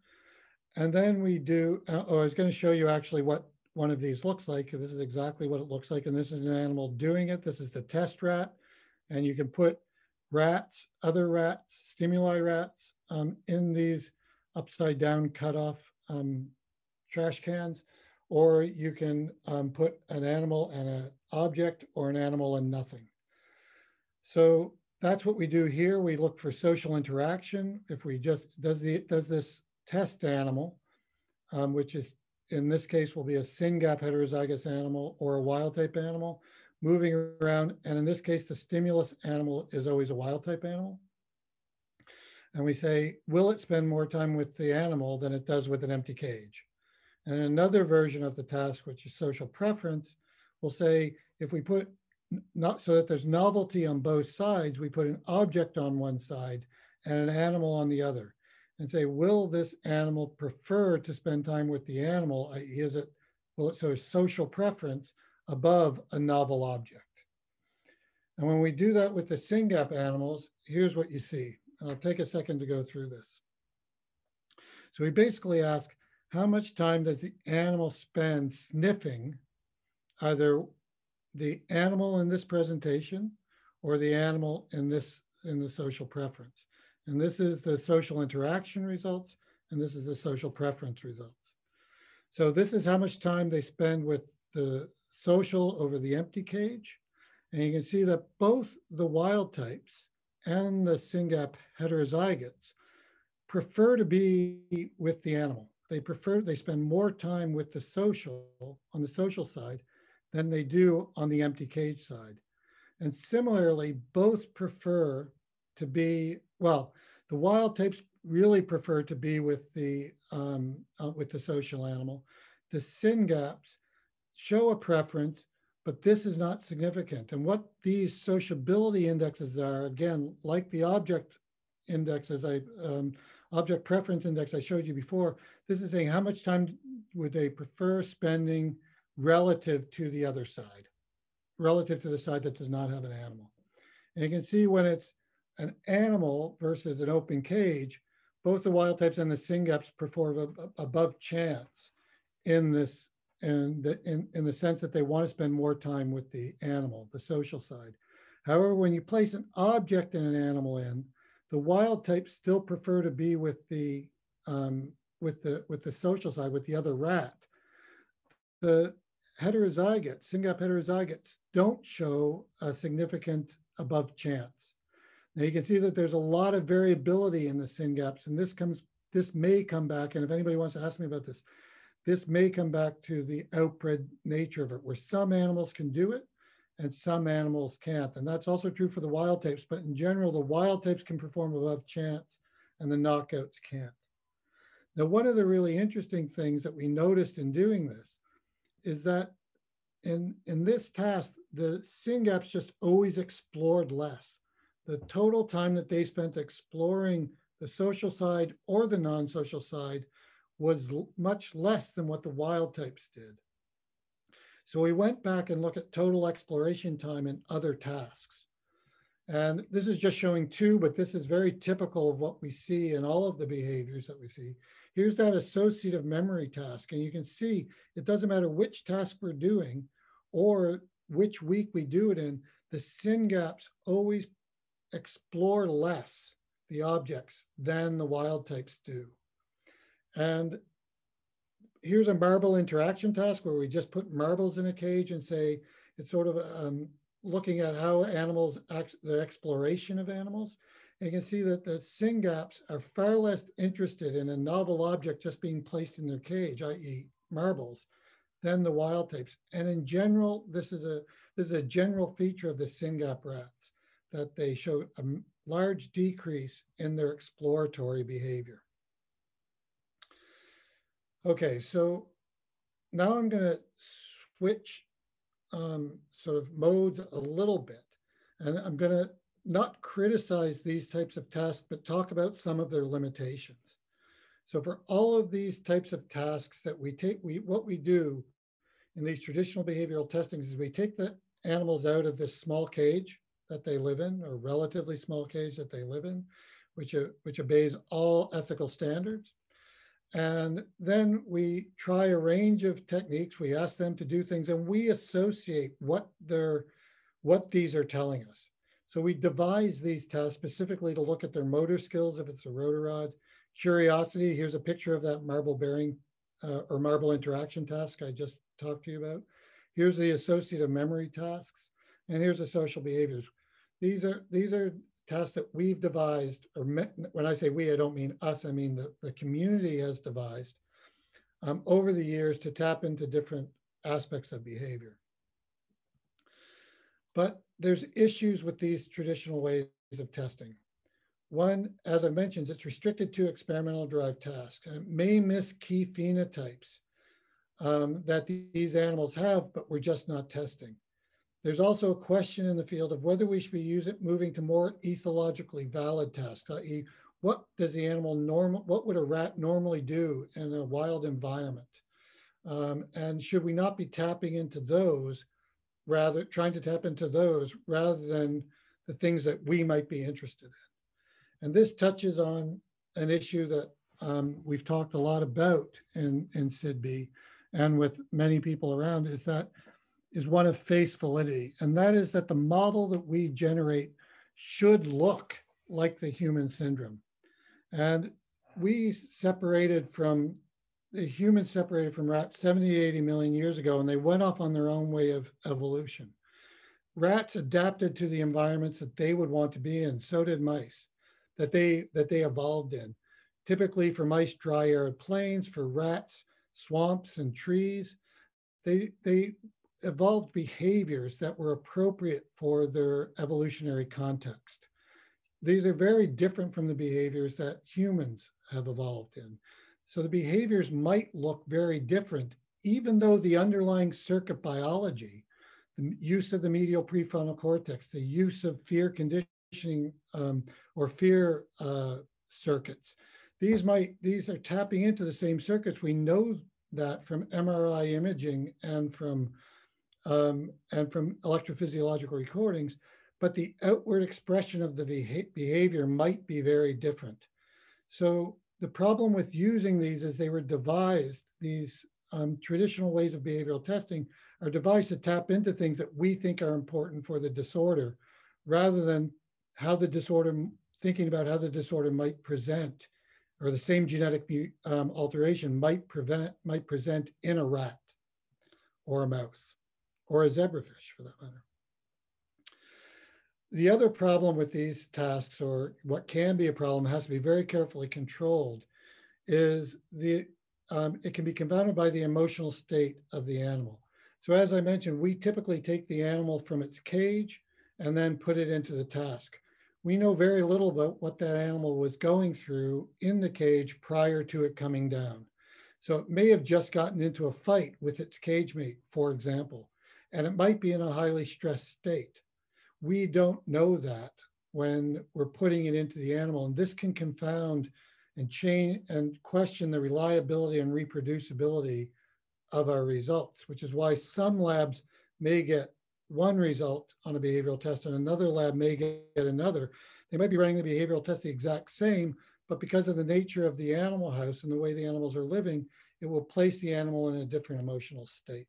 And then we do, uh, oh, I was going to show you actually what one of these looks like. This is exactly what it looks like. And this is an animal doing it. This is the test rat. And you can put rats, other rats, stimuli rats um, in these upside down cutoff um, trash cans, or you can um, put an animal and an object or an animal and nothing. So that's what we do here. We look for social interaction. If we just, does, the, does this test animal, um, which is in this case will be a SynGAP heterozygous animal or a wild type animal moving around. And in this case, the stimulus animal is always a wild type animal. And we say, will it spend more time with the animal than it does with an empty cage? And another version of the task, which is social preference, will say if we put not so that there's novelty on both sides, we put an object on one side and an animal on the other and say, will this animal prefer to spend time with the animal? Is it, well, so social preference above a novel object. And when we do that with the SynGAP animals, here's what you see. And I'll take a second to go through this. So we basically ask, how much time does the animal spend sniffing either the animal in this presentation or the animal in this in the social preference. And this is the social interaction results, and this is the social preference results. So this is how much time they spend with the social over the empty cage. And you can see that both the wild types and the SynGAP heterozygotes prefer to be with the animal they prefer, they spend more time with the social, on the social side, than they do on the empty cage side. And similarly, both prefer to be, well, the wild types really prefer to be with the, um, uh, with the social animal. The SynGAPs show a preference, but this is not significant. And what these sociability indexes are, again, like the object index, as I um, object preference index I showed you before, this is saying how much time would they prefer spending relative to the other side, relative to the side that does not have an animal. And you can see when it's an animal versus an open cage, both the wild types and the SynGAPs perform above chance in this in the, in, in the sense that they want to spend more time with the animal, the social side. However, when you place an object and an animal in, the wild types still prefer to be with the um, with the with the social side with the other rat. The heterozygotes, SynGAP heterozygotes, don't show a significant above chance. Now you can see that there's a lot of variability in the SynGAPs, and this comes this may come back. And if anybody wants to ask me about this, this may come back to the outbred nature of it, where some animals can do it and some animals can't. And that's also true for the wild types, but in general, the wild types can perform above chance and the knockouts can't. Now, one of the really interesting things that we noticed in doing this is that in, in this task, the SynGAPs just always explored less. The total time that they spent exploring the social side or the non-social side was much less than what the wild types did. So we went back and looked at total exploration time in other tasks. And this is just showing two, but this is very typical of what we see in all of the behaviors that we see. Here's that associative memory task. And you can see it doesn't matter which task we're doing or which week we do it in, the SYNGAPs always explore less the objects than the wild types do. And here's a marble interaction task where we just put marbles in a cage and say, it's sort of um, looking at how animals, act, the exploration of animals. And you can see that the SYNGAPs are far less interested in a novel object just being placed in their cage, i.e. marbles, than the wild types. And in general, this is a, this is a general feature of the SYNGAP rats, that they show a large decrease in their exploratory behavior. Okay, so now I'm going to switch um, sort of modes a little bit. And I'm going to not criticize these types of tasks, but talk about some of their limitations. So for all of these types of tasks that we take, we what we do in these traditional behavioral testings is we take the animals out of this small cage that they live in, or relatively small cage that they live in, which, uh, which obeys all ethical standards. And then we try a range of techniques. We ask them to do things and we associate what they're, what these are telling us. So we devise these tests specifically to look at their motor skills, if it's a rotarod, curiosity. Here's a picture of that marble burying uh, or marble interaction task I just talked to you about. Here's the associative memory tasks, and here's the social behaviors. These are these are tests that we've devised, or when I say we, I don't mean us, I mean the, the community has devised um, over the years to tap into different aspects of behavior. But there's issues with these traditional ways of testing. One, as I mentioned, it's restricted to experimental derived tasks and it may miss key phenotypes um, that these animals have, but we're just not testing. There's also a question in the field of whether we should be using, moving to more ethologically valid tasks, i.e. what does the animal normal, what would a rat normally do in a wild environment? Um, and should we not be tapping into those rather, trying to tap into those rather than the things that we might be interested in? And this touches on an issue that um, we've talked a lot about in, in SIDB and with many people around is that is one of face validity, and that is that the model that we generate should look like the human syndrome. And we separated from, the humans separated from rats 70, 80 million years ago, and they went off on their own way of evolution. Rats adapted to the environments that they would want to be in, so did mice, that they, that they evolved in. Typically for mice, dry arid plains, for rats, swamps and trees. They, they evolved behaviors that were appropriate for their evolutionary context. These are very different from the behaviors that humans have evolved in. So the behaviors might look very different, even though the underlying circuit biology, the use of the medial prefrontal cortex, the use of fear conditioning um, or fear uh, circuits, these might these are tapping into the same circuits. We know that from MRI imaging and from um, and from electrophysiological recordings, but the outward expression of the behavior might be very different. So the problem with using these is they were devised, these um, traditional ways of behavioral testing are devised to tap into things that we think are important for the disorder rather than how the disorder, thinking about how the disorder might present or the same genetic um, alteration might prevent, might present in a rat or a mouse or a zebrafish for that matter. The other problem with these tasks, or what can be a problem, has to be very carefully controlled, is the um, it can be confounded by the emotional state of the animal. So as I mentioned, we typically take the animal from its cage and then put it into the task. We know very little about what that animal was going through in the cage prior to it coming down. So it may have just gotten into a fight with its cage mate, for example and it might be in a highly stressed state. We don't know that when we're putting it into the animal, and this can confound and change and question the reliability and reproducibility of our results, which is why some labs may get one result on a behavioral test and another lab may get another. They might be running the behavioral test the exact same, but because of the nature of the animal house and the way the animals are living, it will place the animal in a different emotional state.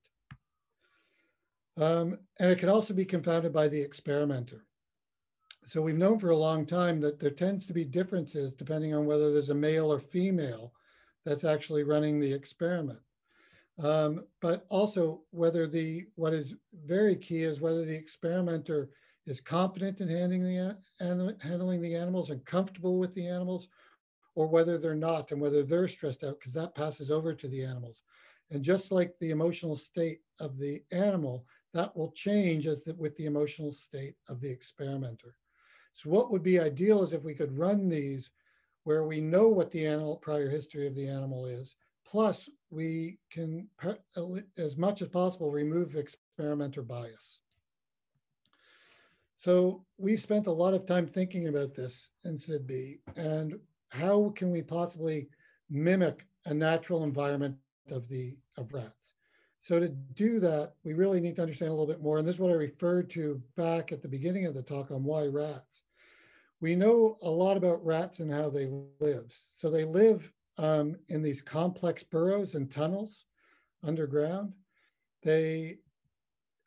Um, and it can also be confounded by the experimenter. So we've known for a long time that there tends to be differences depending on whether there's a male or female that's actually running the experiment. Um, but also whether the, what is very key is whether the experimenter is confident in handling the, handling the animals and comfortable with the animals, or whether they're not and whether they're stressed out because that passes over to the animals. And just like the emotional state of the animal, that will change as the, with the emotional state of the experimenter. So what would be ideal is if we could run these where we know what the animal prior history of the animal is, plus we can, as much as possible, remove experimenter bias. So we've spent a lot of time thinking about this in SIDB and how can we possibly mimic a natural environment of the of rats. So to do that, we really need to understand a little bit more. And this is what I referred to back at the beginning of the talk on why rats. We know a lot about rats and how they live. So they live um, in these complex burrows and tunnels underground. They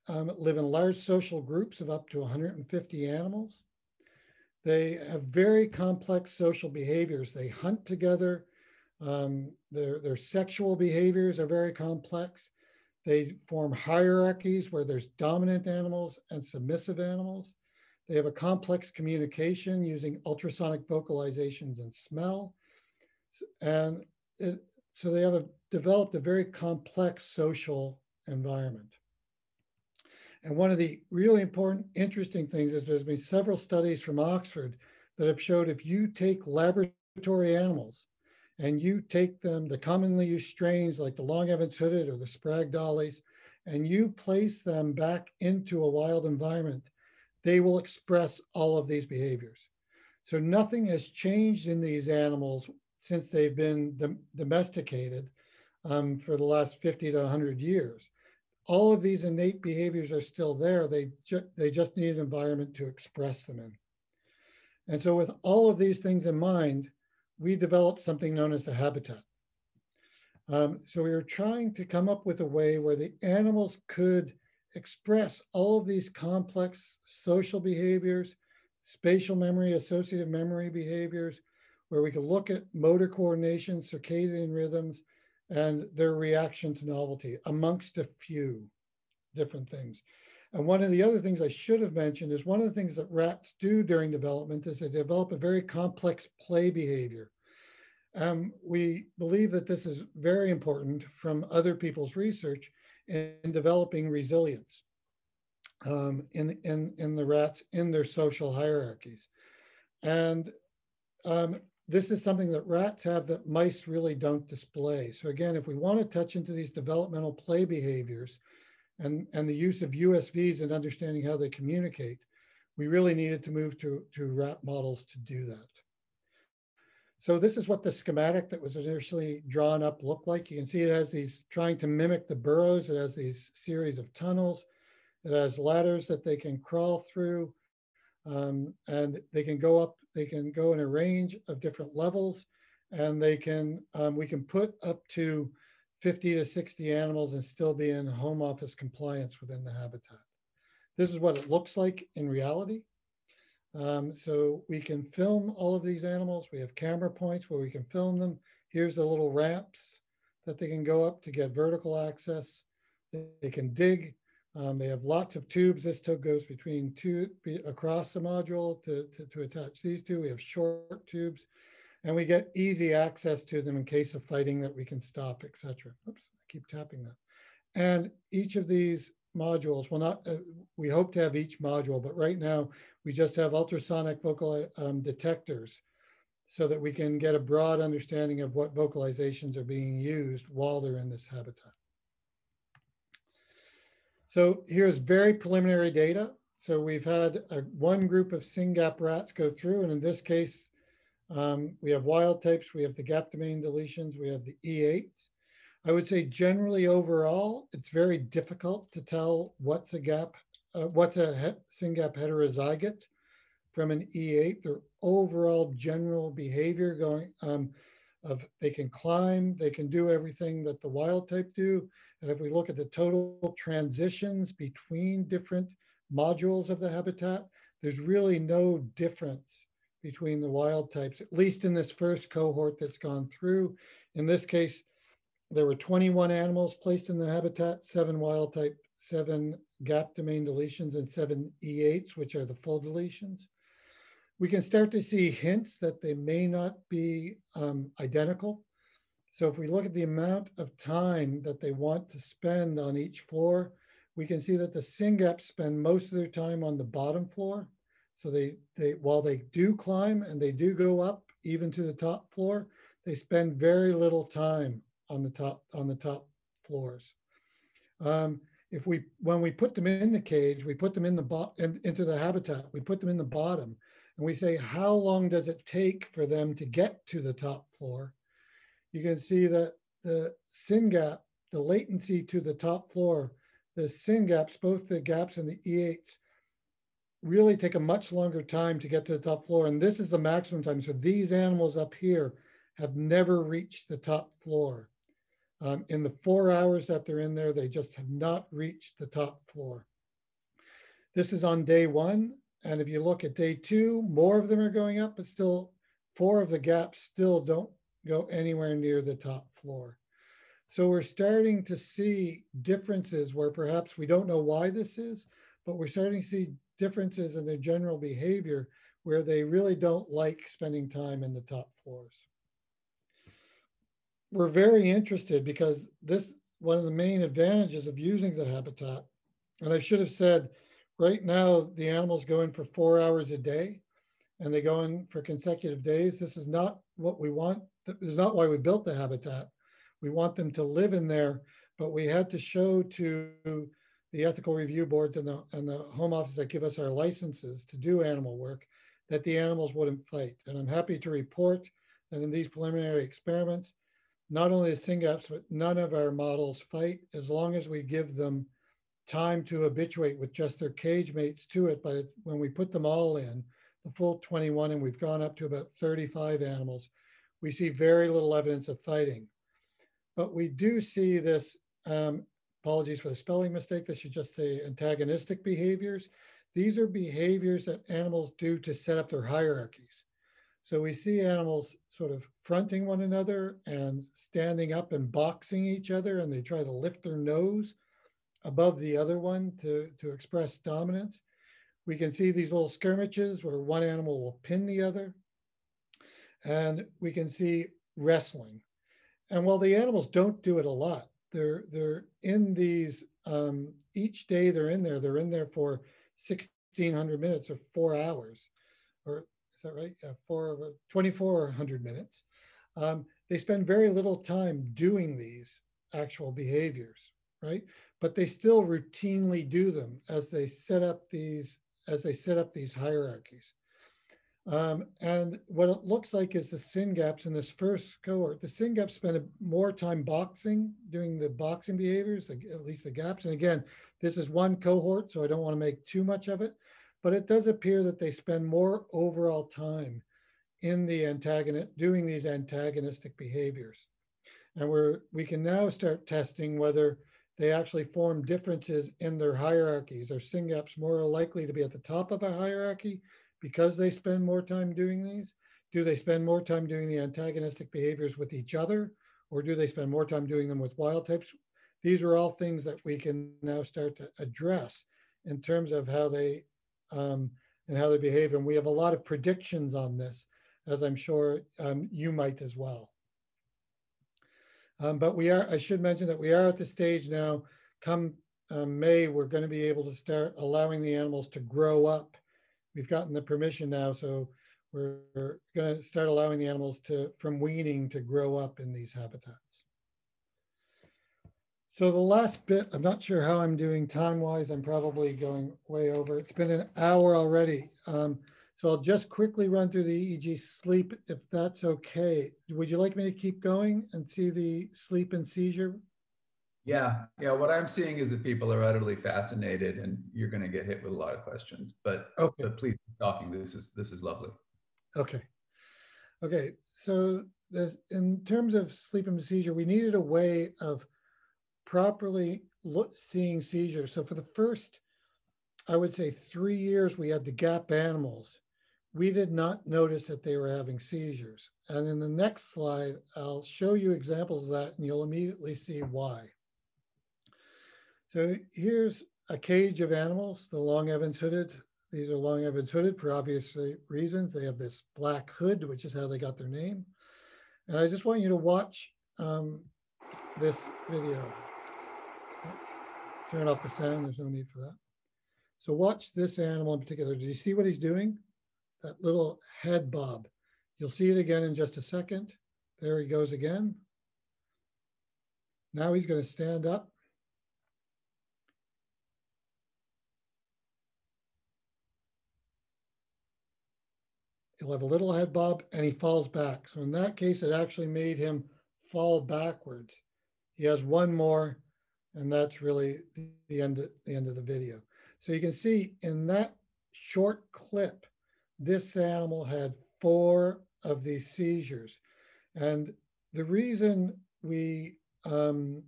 um, live in large social groups of up to 150 animals. They have very complex social behaviors. They hunt together. Um, their, their sexual behaviors are very complex. They form hierarchies where there's dominant animals and submissive animals. They have a complex communication using ultrasonic vocalizations and smell. And it, so they have a, developed a very complex social environment. And one of the really important, interesting things is there's been several studies from Oxford that have showed if you take laboratory animals and you take them, the commonly used strains like the long Evans hooded or the Sprague Dawleys, and you place them back into a wild environment, they will express all of these behaviors. So nothing has changed in these animals since they've been dom domesticated um, for the last 50 to 100 years. All of these innate behaviors are still there. They, ju they just need an environment to express them in. And so with all of these things in mind, we developed something known as the habitat. Um, so we were trying to come up with a way where the animals could express all of these complex social behaviors, spatial memory, associative memory behaviors, where we could look at motor coordination, circadian rhythms, and their reaction to novelty, amongst a few different things. And one of the other things I should have mentioned is one of the things that rats do during development is they develop a very complex play behavior. Um, we believe that this is very important from other people's research in, developing resilience um, in, in, in the rats in their social hierarchies. And um, this is something that rats have that mice really don't display. So again, if we want to touch into these developmental play behaviors and, and the use of USVs and understanding how they communicate, we really needed to move to, to rat models to do that. So this is what the schematic that was initially drawn up looked like. You can see it has these, trying to mimic the burrows. It has these series of tunnels. It has ladders that they can crawl through. Um, and they can go up, they can go in a range of different levels. And they can, um, we can put up to 50 to 60 animals and still be in home office compliance within the habitat. This is what it looks like in reality. Um, so we can film all of these animals. We have camera points where we can film them. Here's the little ramps that they can go up to get vertical access. They can dig. Um, they have lots of tubes. This tube goes between two across the module to, to, to attach these two. We have short tubes and we get easy access to them in case of fighting that we can stop, etc. Oops, I keep tapping that. And each of these modules, well, not, uh, we hope to have each module, but right now we just have ultrasonic vocal um, detectors so that we can get a broad understanding of what vocalizations are being used while they're in this habitat. So here's very preliminary data. So we've had a, one group of SYNGAP rats go through, and in this case, um, we have wild types, we have the gap domain deletions, we have the E8s. I would say generally overall, it's very difficult to tell what's a gap uh, what's a SYNGAP heterozygote from an E8, their overall general behavior going um, of they can climb, they can do everything that the wild type do. And if we look at the total transitions between different modules of the habitat, there's really no difference between the wild types, at least in this first cohort that's gone through. In this case, there were 21 animals placed in the habitat, seven wild type, seven gap domain deletions, and seven E8s, which are the full deletions. We can start to see hints that they may not be um, identical. So if we look at the amount of time that they want to spend on each floor, we can see that the SYNGAPs spend most of their time on the bottom floor. So they, they while they do climb and they do go up even to the top floor, they spend very little time on the top on the top floors. Um, if we when we put them in the cage, we put them in the bo- in, into the habitat. We put them in the bottom, and we say how long does it take for them to get to the top floor? You can see that the SYNGAP, the latency to the top floor, the SYNGAPs, both the gaps and the E8s, really take a much longer time to get to the top floor. And this is the maximum time. So these animals up here have never reached the top floor. Um, in the four hours that they're in there, they just have not reached the top floor. This is on day one. And if you look at day two, more of them are going up, but still four of the gaps still don't go anywhere near the top floor. So we're starting to see differences where perhaps we don't know why this is, but we're starting to see differences in their general behavior where they really don't like spending time in the top floors. We're very interested because this one of the main advantages of using the habitat, and I should have said, right now the animals go in for four hours a day and they go in for consecutive days. This is not what we want. This is not why we built the habitat. We want them to live in there, but we had to show to the ethical review boards and the, and the home office that give us our licenses to do animal work, that the animals wouldn't fight. And I'm happy to report that in these preliminary experiments, not only the SYNGAPs, but none of our models fight as long as we give them time to habituate with just their cage mates to it. But when we put them all in, the full 21, and we've gone up to about 35 animals, we see very little evidence of fighting. But we do see this um, Apologies for the spelling mistake. This should just say antagonistic behaviors. These are behaviors that animals do to set up their hierarchies. So we see animals sort of fronting one another and standing up and boxing each other, and they try to lift their nose above the other one to, to express dominance. We can see these little skirmishes where one animal will pin the other. And we can see wrestling. And while the animals don't do it a lot, they're they're in these um, each day they're in there. They're in there for 1600 minutes or four hours, or is that right? Yeah, four 2400 minutes. Um, they spend very little time doing these actual behaviors, right? But they still routinely do them as they set up these as they set up these hierarchies. Um, and what it looks like is the SYNGAPs in this first cohort. The SYNGAPs spend more time boxing, doing the boxing behaviors, at least the gaps. And again, this is one cohort, so I don't want to make too much of it. But it does appear that they spend more overall time in the antagonist, doing these antagonistic behaviors. And we're, we can now start testing whether they actually form differences in their hierarchies. Are SYNGAPs more likely to be at the top of a hierarchy because they spend more time doing these? Do they spend more time doing the antagonistic behaviors with each other? Or do they spend more time doing them with wild types? These are all things that we can now start to address in terms of how they um, and how they behave. And we have a lot of predictions on this, as I'm sure um, you might as well. Um, but we are, I should mention that we are at the stage now, come um, May, we're going to be able to start allowing the animals to grow up we've gotten the permission now, so we're, going to start allowing the animals to from weaning to grow up in these habitats. So the last bit, I'm not sure how I'm doing time-wise. I'm probably going way over. It's been an hour already. Um, so I'll just quickly run through the EEG sleep if that's okay. Would you like me to keep going and see the sleep and seizure Yeah, yeah. What I'm seeing is that people are utterly fascinated, and you're going to get hit with a lot of questions. But, okay. but please keep talking. This is this is lovely. Okay, okay. So this, in terms of sleep and seizure, we needed a way of properly look, seeing seizures. So for the first, I would say three years, we had the GAP animals. We did not notice that they were having seizures. And in the next slide, I'll show you examples of that, and you'll immediately see why. So here's a cage of animals, the long Evans hooded. These are long Evans hooded for obvious reasons. They have this black hood, which is how they got their name. And I just want you to watch um, this video. Turn off the sound, there's no need for that. So watch this animal in particular. Do you see what he's doing? That little head bob. You'll see it again in just a second. There he goes again. Now he's going to stand up he'll have a little head bob and he falls back. So in that case, it actually made him fall backwards. He has one more, and that's really the end of, the end of the video. So you can see in that short clip, this animal had four of these seizures. And the reason we um,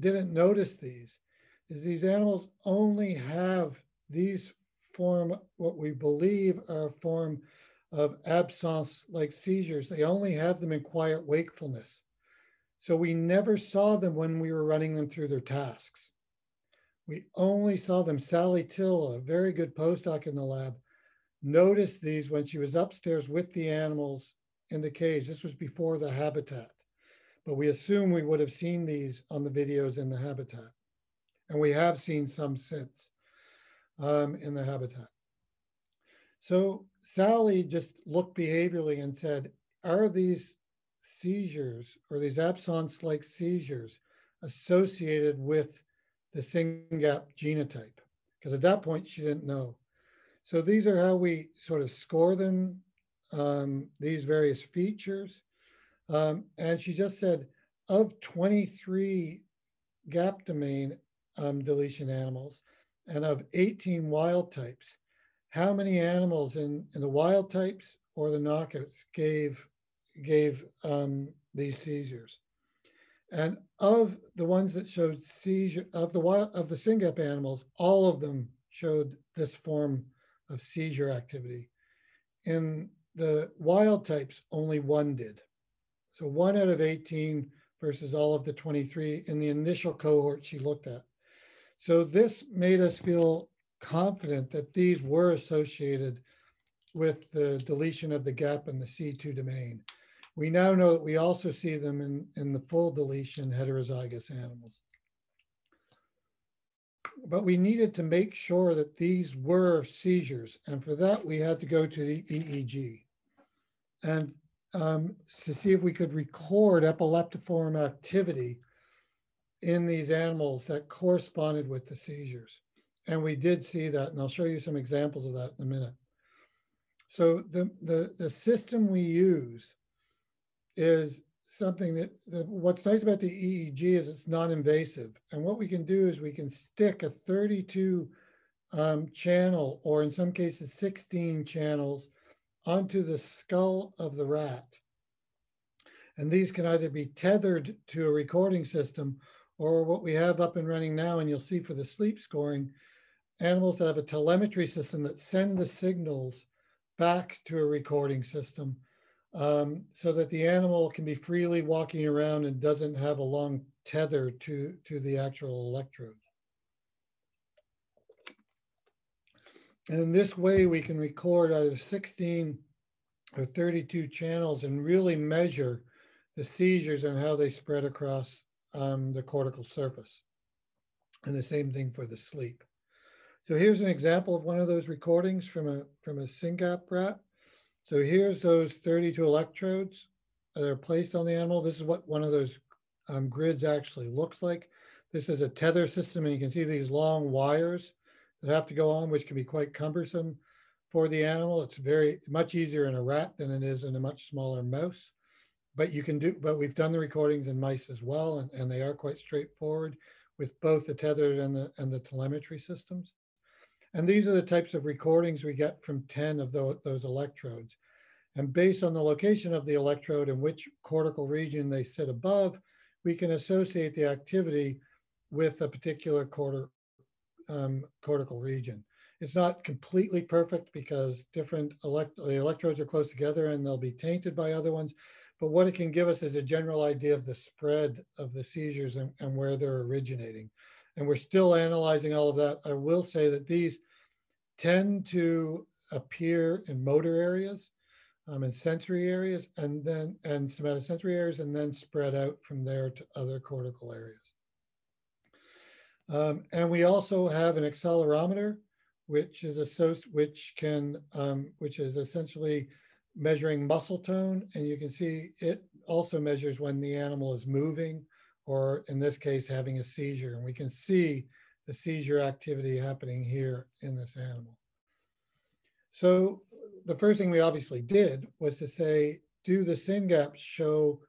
didn't notice these is these animals only have these form what we believe are form of absence like seizures. They only have them in quiet wakefulness. So we never saw them when we were running them through their tasks. We only saw them. Sally Till, a very good postdoc in the lab, noticed these when she was upstairs with the animals in the cage. This was before the habitat. But we assume we would have seen these on the videos in the habitat. And we have seen some since um, in the habitat. So Sally just looked behaviorally and said, are these seizures or these absence like seizures associated with the SYNGAP genotype? Because at that point, she didn't know. So these are how we sort of score them, um, these various features. Um, and she just said, of 23 gap domain um, deletion animals and of 18 wild types, how many animals in, in the wild types or the knockouts gave gave um, these seizures. And of the ones that showed seizure of the wild of the SYNGAP animals, all of them showed this form of seizure activity. In the wild types, only one did. So one out of 18 versus all of the 23 in the initial cohort she looked at. So this made us feel confident that these were associated with the deletion of the gap in the C2 domain. We now know that we also see them in, in the full deletion heterozygous animals. But we needed to make sure that these were seizures. And for that, we had to go to the EEG and um, to see if we could record epileptiform activity in these animals that corresponded with the seizures. And we did see that, and I'll show you some examples of that in a minute. So the, the, the system we use is something that, what's nice about the EEG is it's non-invasive. And what we can do is we can stick a 32 um, channel, or in some cases 16 channels, onto the skull of the rat. And these can either be tethered to a recording system or what we have up and running now, and you'll see for the sleep scoring, animals that have a telemetry system that send the signals back to a recording system um, so that the animal can be freely walking around and doesn't have a long tether to, to the actual electrode. And in this way, we can record out of 16 or 32 channels and really measure the seizures and how they spread across um, the cortical surface. And the same thing for the sleep. So here's an example of one of those recordings from a from a SYNGAP rat. So here's those 32 electrodes that are placed on the animal. This is what one of those um, grids actually looks like. This is a tether system, and you can see these long wires that have to go on, which can be quite cumbersome for the animal. It's very much easier in a rat than it is in a much smaller mouse. but you can do, but we've done the recordings in mice as well, and, and they are quite straightforward with both the tethered and the, and the telemetry systems. And these are the types of recordings we get from 10 of the, those electrodes. And based on the location of the electrode and which cortical region they sit above, we can associate the activity with a particular quarter, um, cortical region. It's not completely perfect because different elect the electrodes are close together and they'll be tainted by other ones. But what it can give us is a general idea of the spread of the seizures and, and where they're originating. And we're still analyzing all of that. I will say that these tend to appear in motor areas um, sensory areas and then and somatosensory areas and then spread out from there to other cortical areas. Um, and we also have an accelerometer, which is a which can um, which is essentially measuring muscle tone, and you can see it also measures when the animal is moving, or in this case, having a seizure. And we can see the seizure activity happening here in this animal. So the first thing we obviously did was to say, do the SYNGAP show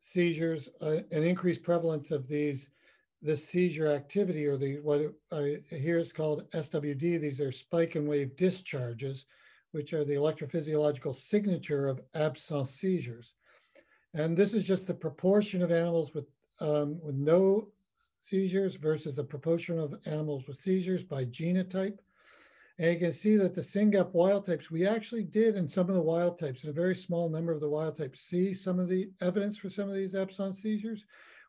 seizures, uh, an increased prevalence of these, this seizure activity or the, what uh, here is called SWD, these are spike and wave discharges, which are the electrophysiological signature of absence seizures. And this is just the proportion of animals with, um, with no seizures versus the proportion of animals with seizures by genotype. And you can see that the SYNGAP wild types, we actually did in some of the wild types, in a very small number of the wild types, see some of the evidence for some of these absence seizures.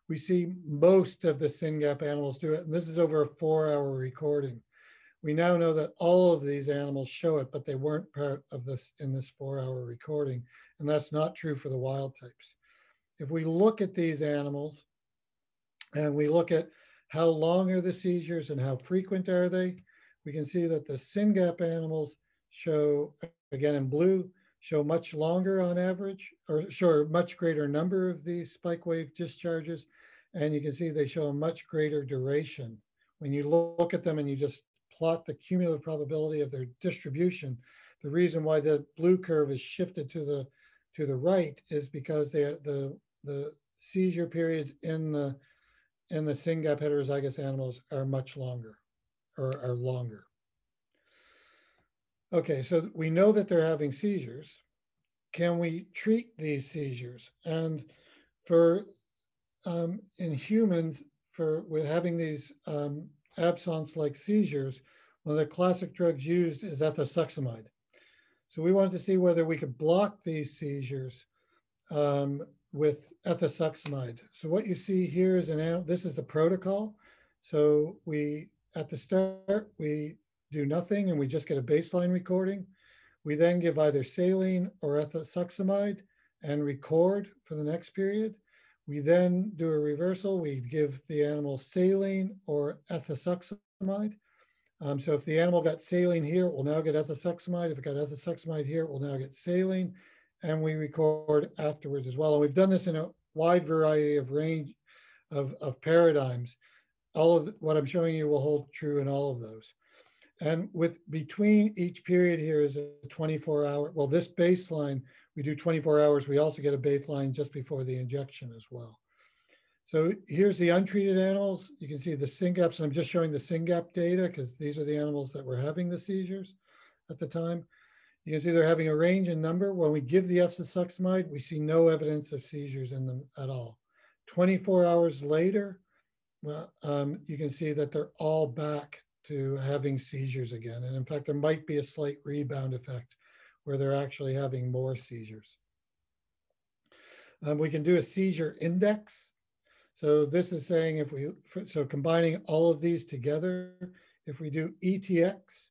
We see most of the SYNGAP animals do it, and this is over a four hour recording. We now know that all of these animals show it, but they weren't part of this in this four hour recording. And that's not true for the wild types. If we look at these animals and we look at how long are the seizures and how frequent are they, we can see that the SYNGAP animals show, again in blue, show much longer on average, or show a much greater number of these spike wave discharges. And you can see they show a much greater duration. When you look at them and you just plot the cumulative probability of their distribution, the reason why the blue curve is shifted to the to the right is because they, the the seizure periods in the in the SYNGAP heterozygous animals are much longer or are longer. Okay, so we know that they're having seizures. Can we treat these seizures? And for um, in humans, for with having these um, absence-like seizures, one of the classic drugs used is ethosuximide. So we wanted to see whether we could block these seizures um, with ethosuximide. So what you see here is an, animal. this is the protocol. So we at the start, we do nothing and we just get a baseline recording. We then give either saline or ethosuximide and record for the next period. We then do a reversal. We give the animal saline or ethosuximide. Um, so if the animal got saline here, it will now get ethosuximide. If it got ethosuximide here, it will now get saline. And we record afterwards as well. And we've done this in a wide variety of range of, of paradigms all of what I'm showing you will hold true in all of those. And with between each period here is a 24 hour, well, this baseline, we do 24 hours. We also get a baseline just before the injection as well. So here's the untreated animals. You can see the SYNGAPs, and I'm just showing the SYNGAP data because these are the animals that were having the seizures at the time. You can see they're having a range in number. When we give the ethosuximide, we see no evidence of seizures in them at all. 24 hours later, well, um, you can see that they're all back to having seizures again. And in fact, there might be a slight rebound effect where they're actually having more seizures. Um, we can do a seizure index. So this is saying if we, so combining all of these together, if we do ETX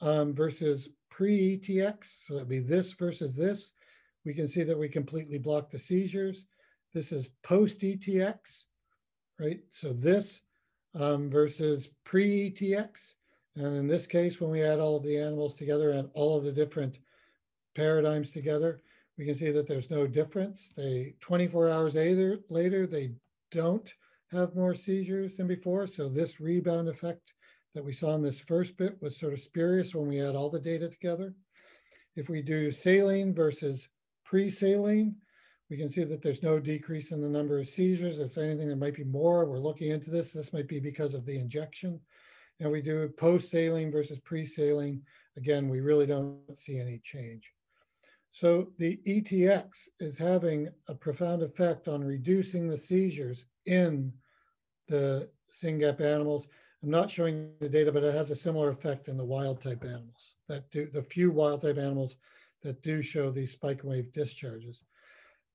um, versus pre-ETX, so that'd be this versus this, we can see that we completely block the seizures. This is post-ETX right? So this um, versus pre-ETX. And in this case, when we add all of the animals together and all of the different paradigms together, we can see that there's no difference. They 24 hours later, later they don't have more seizures than before. So this rebound effect that we saw in this first bit was sort of spurious when we add all the data together. If we do saline versus pre-saline, We can see that there's no decrease in the number of seizures. If anything, there might be more. We're looking into this. This might be because of the injection. And we do post-saline versus pre-saline. Again, we really don't see any change. So the ETX is having a profound effect on reducing the seizures in the SYNGAP animals. I'm not showing the data, but it has a similar effect in the wild type animals that do the few wild type animals that do show these spike wave discharges.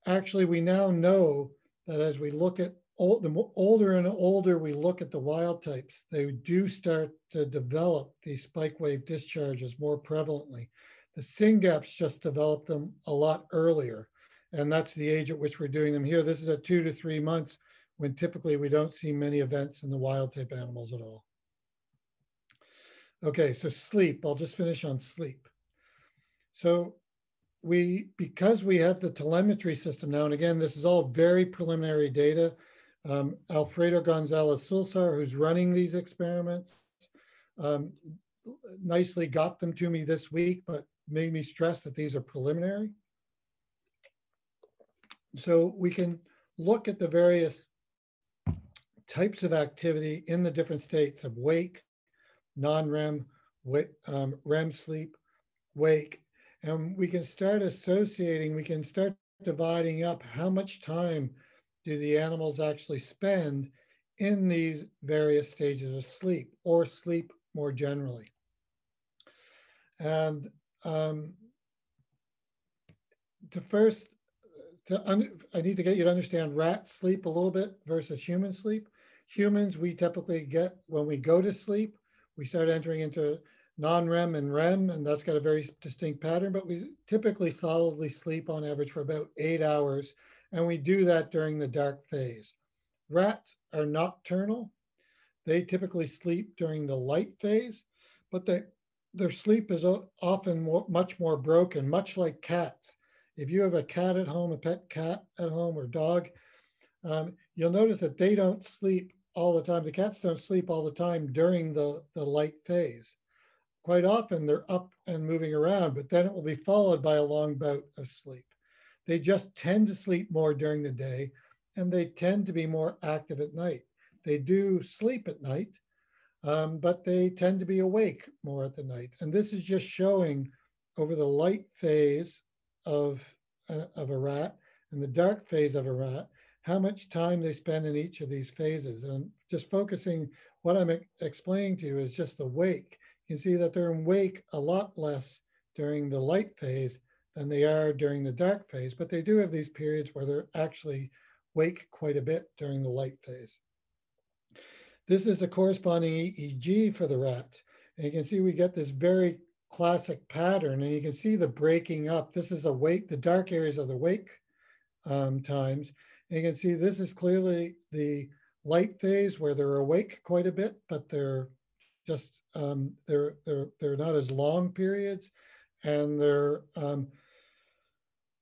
Actually, we now know that as we look at old, the older and older we look at the wild types, they do start to develop these spike wave discharges more prevalently. The SYNGAPs just developed them a lot earlier, and that's the age at which we're doing them here. This is at two to three months when typically we don't see many events in the wild type animals at all. Okay, so sleep, I'll just finish on sleep. So we, because we have the telemetry system now, and again, this is all very preliminary data. Um, Alfredo Gonzalez Sulser, who's running these experiments, um, nicely got them to me this week, but made me stress that these are preliminary. So we can look at the various types of activity in the different states of wake, non-REM, um, REM sleep, wake, and we can start associating, we can start dividing up how much time do the animals actually spend in these various stages of sleep or sleep more generally. And um, to first, to I need to get you to understand rat sleep a little bit versus human sleep. Humans, we typically get, when we go to sleep, we start entering into non-REM and REM, and that's got a very distinct pattern, but we typically solidly sleep on average for about eight hours, and we do that during the dark phase. Rats are nocturnal. They typically sleep during the light phase, but they, their sleep is often much more broken, much like cats. If you have a cat at home, a pet cat at home or dog, um, you'll notice that they don't sleep all the time. The cats don't sleep all the time during the, the light phase. Quite often they're up and moving around, but then it will be followed by a long bout of sleep. They just tend to sleep more during the day and they tend to be more active at night. They do sleep at night, um, but they tend to be awake more at the night. And this is just showing over the light phase of, uh, of a rat and the dark phase of a rat, how much time they spend in each of these phases. And just focusing, what I'm explaining to you is just the wake. You can see that they're in wake a lot less during the light phase than they are during the dark phase, but they do have these periods where they're actually wake quite a bit during the light phase. This is the corresponding EEG for the rat. And you can see we get this very classic pattern and you can see the breaking up. This is a wake, the dark areas are the wake um, times you can see this is clearly the light phase where they're awake quite a bit, but they're just um, they're they're they're not as long periods, and they're um,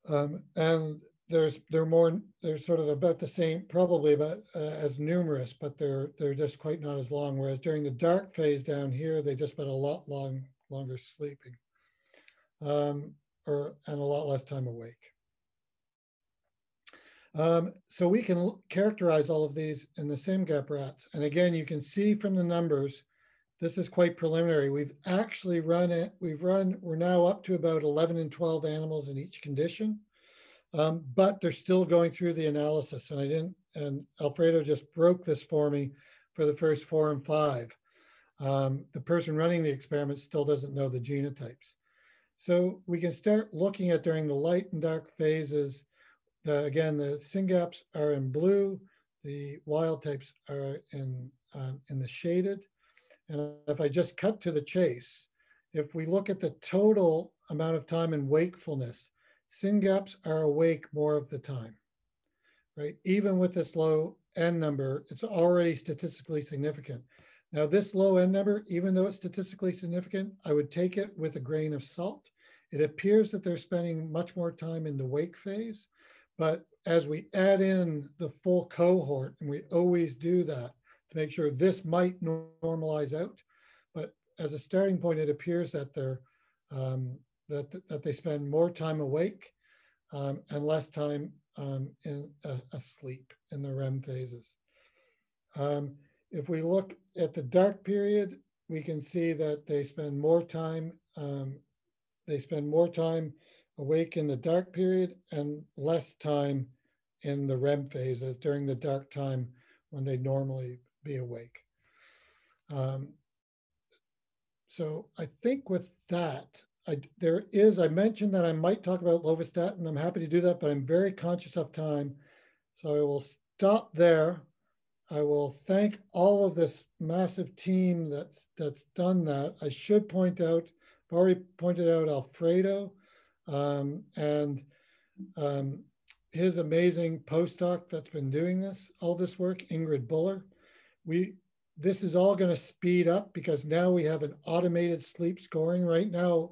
um, and there's they're more they're sort of about the same probably about uh, as numerous, but they're they're just quite not as long. Whereas during the dark phase down here, they just spend a lot long longer sleeping, um, or and a lot less time awake. Um, so we can characterize all of these in the SYNGAP rats. And again, you can see from the numbers, this is quite preliminary. We've actually run it, we've run, we're now up to about 11 and 12 animals in each condition, um, but they're still going through the analysis. And I didn't, and Alfredo just broke this for me for the first four and five. Um, the person running the experiment still doesn't know the genotypes. So we can start looking at during the light and dark phases, the, again, the syngaps are in blue, the wild types are in, um, in the shaded. And if I just cut to the chase, if we look at the total amount of time in wakefulness, syngaps are awake more of the time, right? Even with this low N number, it's already statistically significant. Now this low N number, even though it's statistically significant, I would take it with a grain of salt. It appears that they're spending much more time in the wake phase, but as we add in the full cohort, and we always do that to make sure this might normalize out, but as a starting point, it appears that they're um, that that they spend more time awake um, and less time um, in uh, asleep in the REM phases. Um, if we look at the dark period, we can see that they spend more time, um, they spend more time awake in the dark period and less time in the REM phases during the dark time when they normally be awake. Um, so I think with that, I, there is, I mentioned that I might talk about lovastatin. I'm happy to do that, but I'm very conscious of time. So I will stop there. I will thank all of this massive team that's that's done that. I should point out, I've already pointed out Alfredo um, and um, his amazing postdoc that's been doing this, all this work, Ingrid Buller. We this is all going to speed up because now we have an automated sleep scoring. Right now,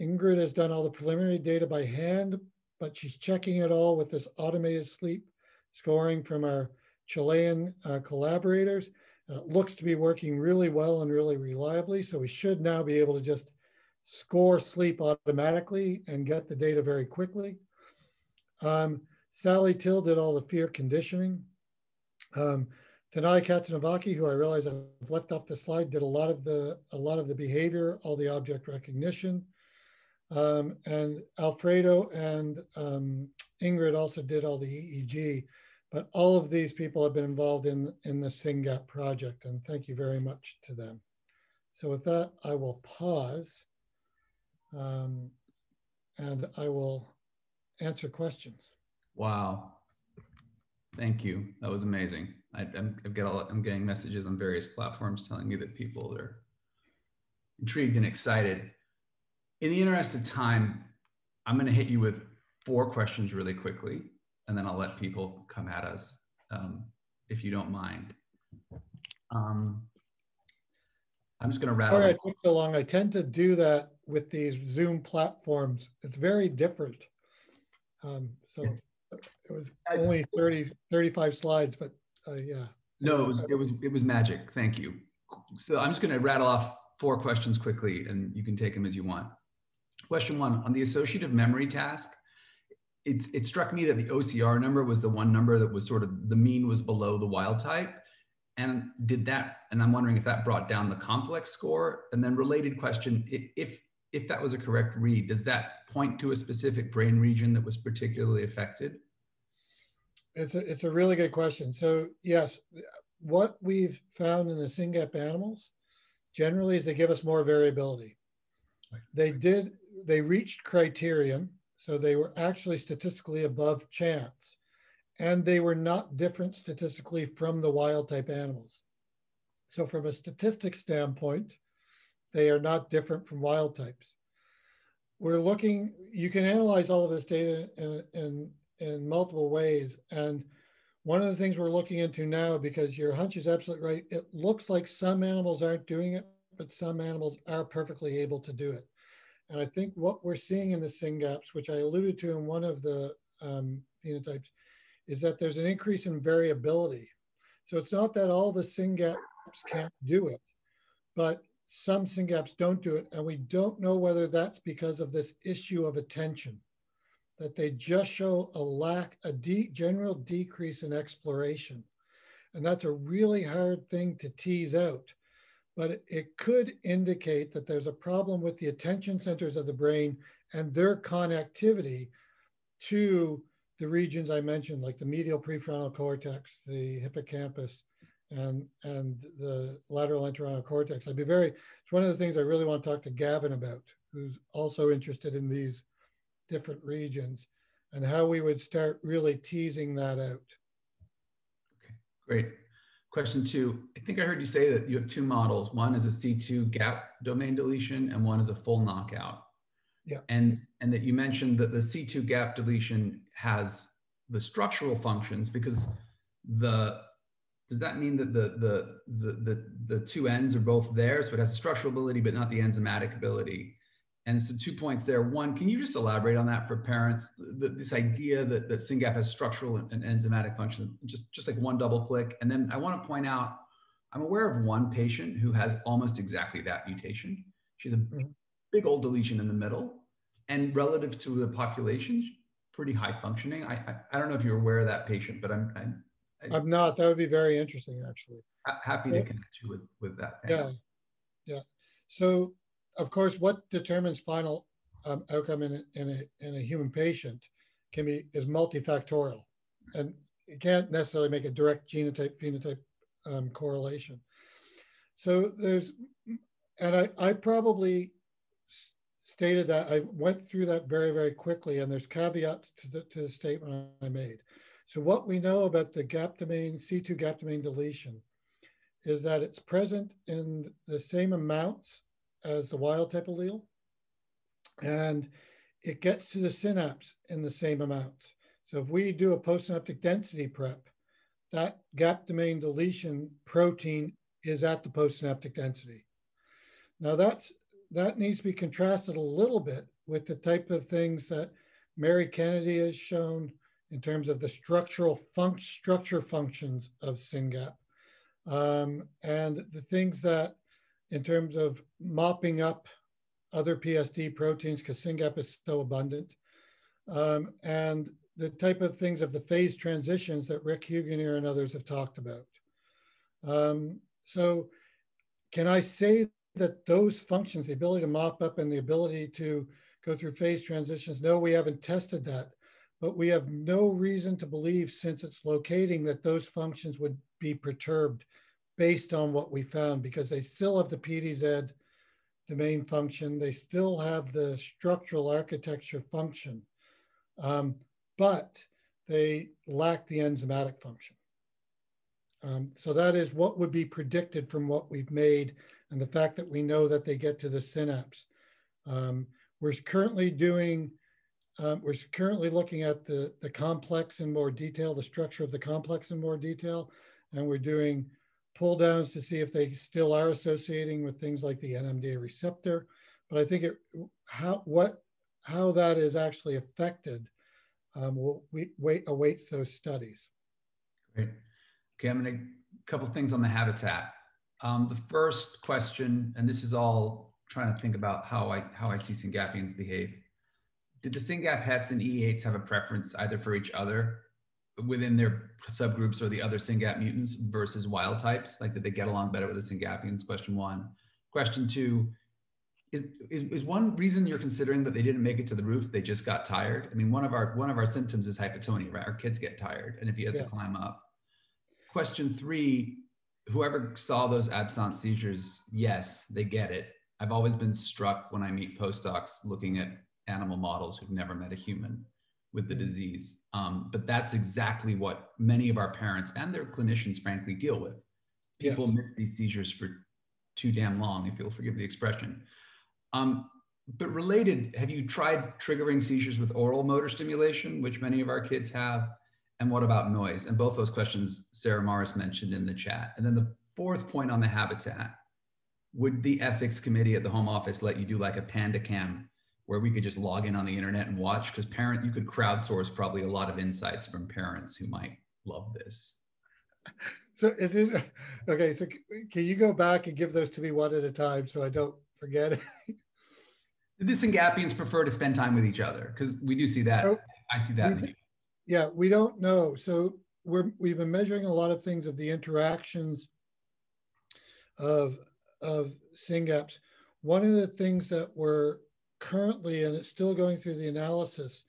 Ingrid has done all the preliminary data by hand, but she's checking it all with this automated sleep scoring from our Chilean uh, collaborators. And it looks to be working really well and really reliably. So we should now be able to just score sleep automatically and get the data very quickly. Um, Sally Till did all the fear conditioning. Um, Tanai Katsunovaki, who I realize I've left off the slide, did a lot of the a lot of the behavior, all the object recognition. Um, and Alfredo and um, Ingrid also did all the EEG, but all of these people have been involved in, in the SYNGAP project, and thank you very much to them. So with that, I will pause um, and I will answer questions. Wow. Thank you. That was amazing. I, am I've got I'm getting messages on various platforms telling me that people are intrigued and excited in the interest of time, I'm going to hit you with four questions really quickly, and then I'll let people come at us um, if you don't mind. Um, I'm just going to rattle. All right, took so long. I tend to do that with these Zoom platforms. It's very different. Um, so it was only 30, 35 slides, but uh, yeah. No, it was it was it was magic. Thank you. So I'm just going to rattle off four questions quickly, and you can take them as you want. Question one on the associative memory task, it's, it struck me that the OCR number was the one number that was sort of the mean was below the wild type. And did that, and I'm wondering if that brought down the complex score. And then related question, if, if that was a correct read, does that point to a specific brain region that was particularly affected? It's a, it's a really good question. So yes, what we've found in the SYNGAP animals generally is they give us more variability. They did they reached criterion, so they were actually statistically above chance, and they were not different statistically from the wild type animals. So from a statistics standpoint, they are not different from wild types. We're looking, you can analyze all of this data in, in, in multiple ways. And one of the things we're looking into now, because your hunch is absolutely right, it looks like some animals aren't doing it, but some animals are perfectly able to do it. And I think what we're seeing in the SYNGAPs, which I alluded to in one of the um, phenotypes, is that there's an increase in variability. So it's not that all the SYNGAPs can't do it, but some SYNGAPs don't do it. And we don't know whether that's because of this issue of attention, that they just show a lack, a de general decrease in exploration. And that's a really hard thing to tease out but it could indicate that there's a problem with the attention centers of the brain and their connectivity to the regions I mentioned, like the medial prefrontal cortex, the hippocampus, and and the lateral entorhinal cortex. I'd be very. It's one of the things I really want to talk to Gavin about, who's also interested in these different regions, and how we would start really teasing that out. Okay, great. Question two, I think I heard you say that you have two models. One is a C2 gap domain deletion and one is a full knockout. Yeah. And, and that you mentioned that the C2 gap deletion has the structural functions because the, does that mean that the, the, the, the, the two ends are both there? So it has the structural ability, but not the enzymatic ability. And so two points there. One, can you just elaborate on that for parents? The, this idea that, that SYNGAP has structural and enzymatic function, just, just like one double click. And then I want to point out, I'm aware of one patient who has almost exactly that mutation. She's a mm-hmm. big old deletion in the middle. And relative to the population, pretty high functioning. I, I, I don't know if you're aware of that patient, but I'm, I'm, I, am not. That would be very interesting, actually. Happy to connect you with, with that. Yeah. Yeah. So, of course, what determines final um, outcome in a, in, a, in a human patient can be is multifactorial. And you can't necessarily make a direct genotype phenotype um, correlation. So there's, and I, I probably stated that I went through that very, very quickly, and there's caveats to the, to the statement I made. So what we know about the gap domain, C2 gap domain deletion, is that it's present in the same amounts as the wild type allele, and it gets to the synapse in the same amounts. So if we do a postsynaptic density prep, that gap domain deletion protein is at the postsynaptic density. Now that's that needs to be contrasted a little bit with the type of things that Mary Kennedy has shown in terms of the structural func structure functions of SYNGAP. Um, and the things that in terms of mopping up other PSD proteins because SYNGAP is so abundant. Um, and the type of things of the phase transitions that Rick Huganir and others have talked about. Um, so can I say that those functions, the ability to mop up and the ability to go through phase transitions, no, we haven't tested that, but we have no reason to believe since it's locating that those functions would be perturbed based on what we found because they still have the PDZ domain function. They still have the structural architecture function. Um, but they lack the enzymatic function. Um, so that is what would be predicted from what we've made and the fact that we know that they get to the synapse. Um, we're currently doing, um, we're currently looking at the, the complex in more detail, the structure of the complex in more detail, and we're doing pull downs to see if they still are associating with things like the NMDA receptor. But I think it, how, what, how that is actually affected um, we'll we, wait, await those studies. Great. Okay, I'm going to a couple things on the habitat. Um, the first question, and this is all trying to think about how I how I see Syngapians behave. Did the Syngap hets and E8s have a preference either for each other within their subgroups or the other Syngap mutants versus wild types? Like, did they get along better with the Syngapians? Question one. Question two, is, is, is one reason you're considering that they didn't make it to the roof they just got tired i mean one of our one of our symptoms is hypotonia right our kids get tired and if you have yeah. to climb up question three whoever saw those absence seizures yes they get it i've always been struck when i meet postdocs looking at animal models who've never met a human with the mm. disease um, but that's exactly what many of our parents and their clinicians frankly deal with people yes. miss these seizures for too damn long if you'll forgive the expression um, but related, have you tried triggering seizures with oral motor stimulation, which many of our kids have? And what about noise? And both those questions Sarah Morris mentioned in the chat. And then the fourth point on the habitat, would the ethics committee at the home office let you do like a panda cam where we could just log in on the internet and watch? Because parent, you could crowdsource probably a lot of insights from parents who might love this. So is it okay? So can you go back and give those to me one at a time so I don't forget it? the Syngapians prefer to spend time with each other because we do see that. So I see that. We, yeah, we don't know. So we're we've been measuring a lot of things of the interactions of of syngaps. One of the things that we're currently and it's still going through the analysis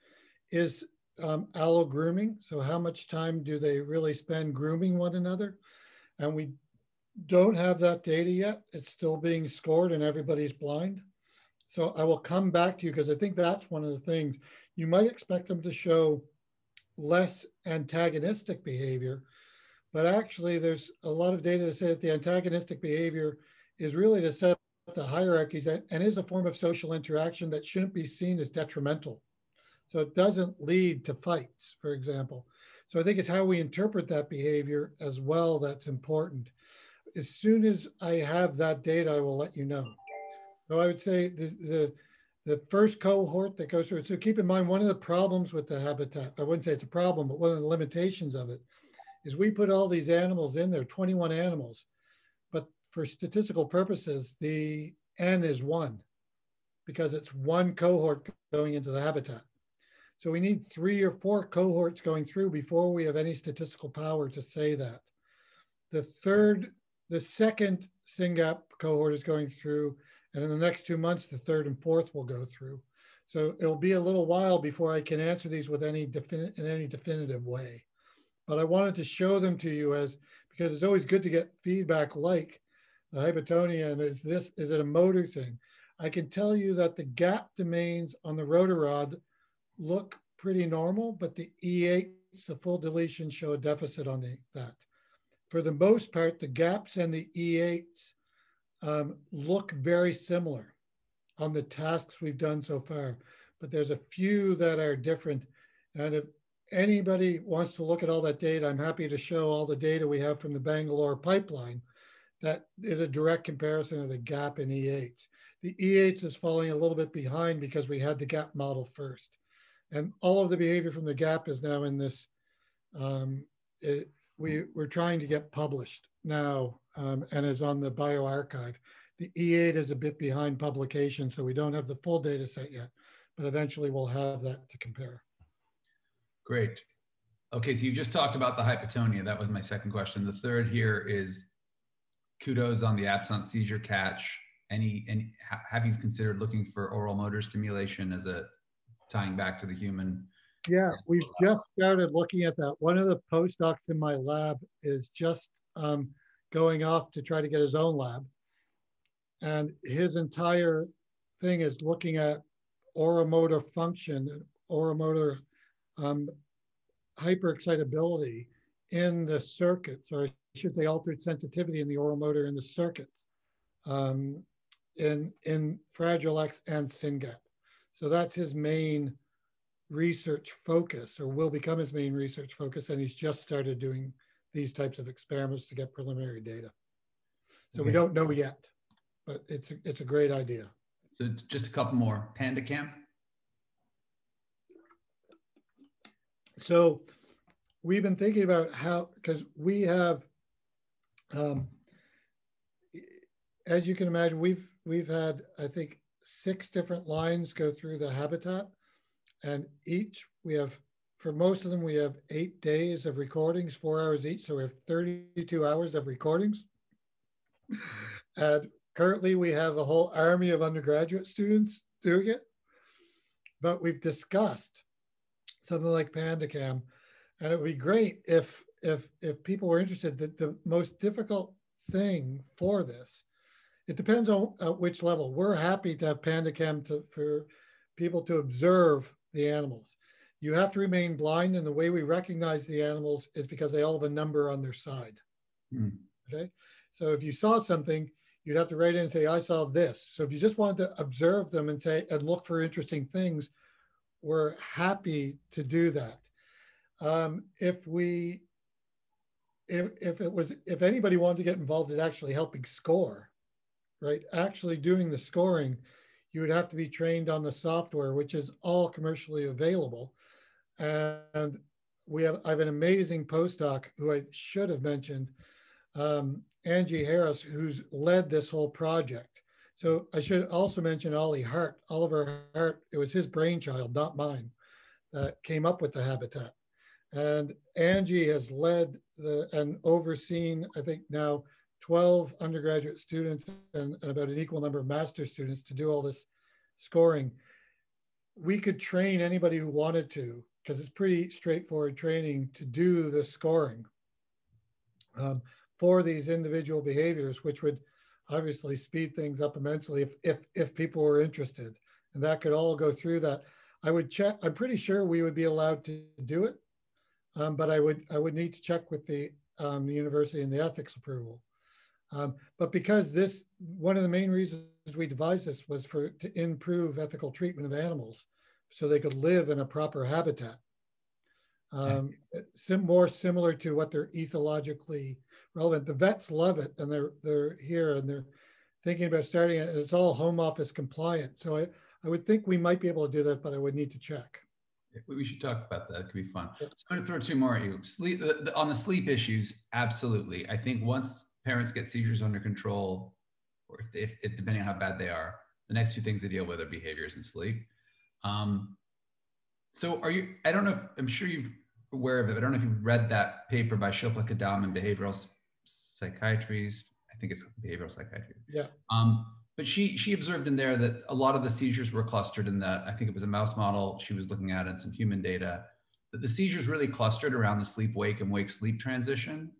is um, allo grooming. So how much time do they really spend grooming one another? And we don't have that data yet. It's still being scored and everybody's blind. So I will come back to you because I think that's one of the things you might expect them to show less antagonistic behavior, but actually there's a lot of data to say that the antagonistic behavior is really to set the hierarchies and, is a form of social interaction that shouldn't be seen as detrimental. So it doesn't lead to fights, for example. So I think it's how we interpret that behavior as well that's important. As soon as I have that data, I will let you know. So I would say the, the, the first cohort that goes through, so keep in mind, one of the problems with the habitat, I wouldn't say it's a problem, but one of the limitations of it is we put all these animals in there, 21 animals, for statistical purposes, the N is one because it's one cohort going into the habitat. So we need three or four cohorts going through before we have any statistical power to say that. The third, the second SYNGAP cohort is going through, and in the next two months, the third and fourth will go through. So it'll be a little while before I can answer these with any defin- in any definitive way. But I wanted to show them to you as because it's always good to get feedback like the hypotonia is this is it a motor thing? I can tell you that the gap domains on the rotarod look pretty normal, but the E8s, the full deletion show a deficit on the, that. For the most part, the gaps and the E8s um, look very similar on the tasks we've done so far, but there's a few that are different. And if anybody wants to look at all that data, I'm happy to show all the data we have from the Bangalore pipeline. That is a direct comparison of the gap in E8s. The E8s is falling a little bit behind because we had the gap model first. And all of the behavior from the gap is now in this, um, it, we, we're trying to get published now um, and is on the bioRxiv. The E8 is a bit behind publication, so we don't have the full data set yet, but eventually we'll have that to compare. Great. Okay, so you just talked about the hypotonia. That was my second question. The third here is kudos on the absence seizure catch. Any, any have you considered looking for oral motor stimulation as a tying back to the human? Yeah, we've just started looking at that. One of the postdocs in my lab is just um, going off to try to get his own lab. And his entire thing is looking at oromotor function, oromotor um, hyperexcitability in the circuits, or should say altered sensitivity in the oral motor in the circuits um, in, in Fragile X and SYNGAP. So that's his main research focus, or will become his main research focus, and he's just started doing these types of experiments to get preliminary data. So okay. we don't know yet, but it's a, it's a great idea. So just a couple more. PandaCam? So we've been thinking about how, because we have, um, as you can imagine, we've we've had I think six different lines go through the habitat, and each we have for most of them we have eight days of recordings, four hours each, so we have 32 hours of recordings. and currently we have a whole army of undergraduate students doing it, but we've discussed something like PandaCam and it would be great if if if people were interested that the most difficult thing for this it depends on uh, which level. We're happy to have pandacam to for people to observe the animals. You have to remain blind and the way we recognize the animals is because they all have a number on their side. Mm. okay? So if you saw something you'd have to write in and say i saw this. So if you just wanted to observe them and say and look for interesting things we're happy to do that. Um, if we if, if it was if anybody wanted to get involved in actually helping score right actually doing the scoring you would have to be trained on the software which is all commercially available. And we have i have an amazing postdoc who i should have mentioned um, angie harris who's led this whole project. So i should also mention ollie hardt oliver hardt. It was his brainchild not mine that came up with the habitat and Angie has led the, and overseen, I think now 12 undergraduate students and, and about an equal number of master students to do all this scoring. We could train anybody who wanted to, because it's pretty straightforward training to do the scoring um, for these individual behaviors, which would obviously speed things up immensely if, if, if people were interested. And that could all go through that. I would check, I'm pretty sure we would be allowed to do it um, but I would I would need to check with the um, the university and the ethics approval. Um, but because this one of the main reasons we devised this was for to improve ethical treatment of animals, so they could live in a proper habitat. Um, sim, more similar to what they're ethologically relevant. The vets love it, and they're they're here and they're thinking about starting it. And it's all home office compliant. So I, I would think we might be able to do that, but I would need to check. We should talk about that. It could be fun. So I'm going to throw two more at you. Sleep the, the, on the sleep issues. Absolutely. I think once parents get seizures under control, or if, if, if, depending on how bad they are, the next two things they deal with are behaviors and sleep. Um, So are you, I don't know, if, I'm sure you're aware of it. I don't know if you've read that paper by Shilpa Kadam in behavioral psychiatry. I think it's behavioral psychiatry. Yeah. Um, but she she observed in there that a lot of the seizures were clustered in the I think it was a mouse model she was looking at and some human data that the seizures really clustered around the sleep wake and wake sleep transition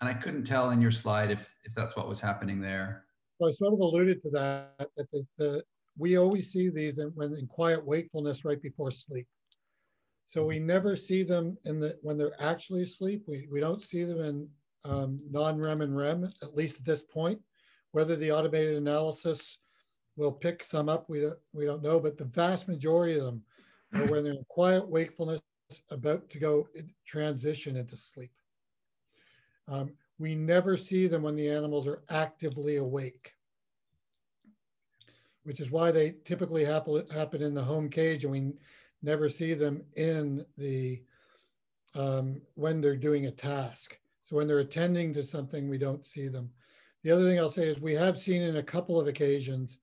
and I couldn't tell in your slide if if that's what was happening there. Well, I sort of alluded to that that the, the we always see these in, when in quiet wakefulness right before sleep. So we never see them in the when they're actually asleep. We we don't see them in um, non-REM and REM at least at this point. Whether the automated analysis will pick some up, we don't, we don't know, but the vast majority of them are when they're in quiet wakefulness, about to go transition into sleep. Um, we never see them when the animals are actively awake, which is why they typically happen, happen in the home cage and we never see them in the, um, when they're doing a task. So when they're attending to something, we don't see them. The other thing I'll say is we have seen in a couple of occasions,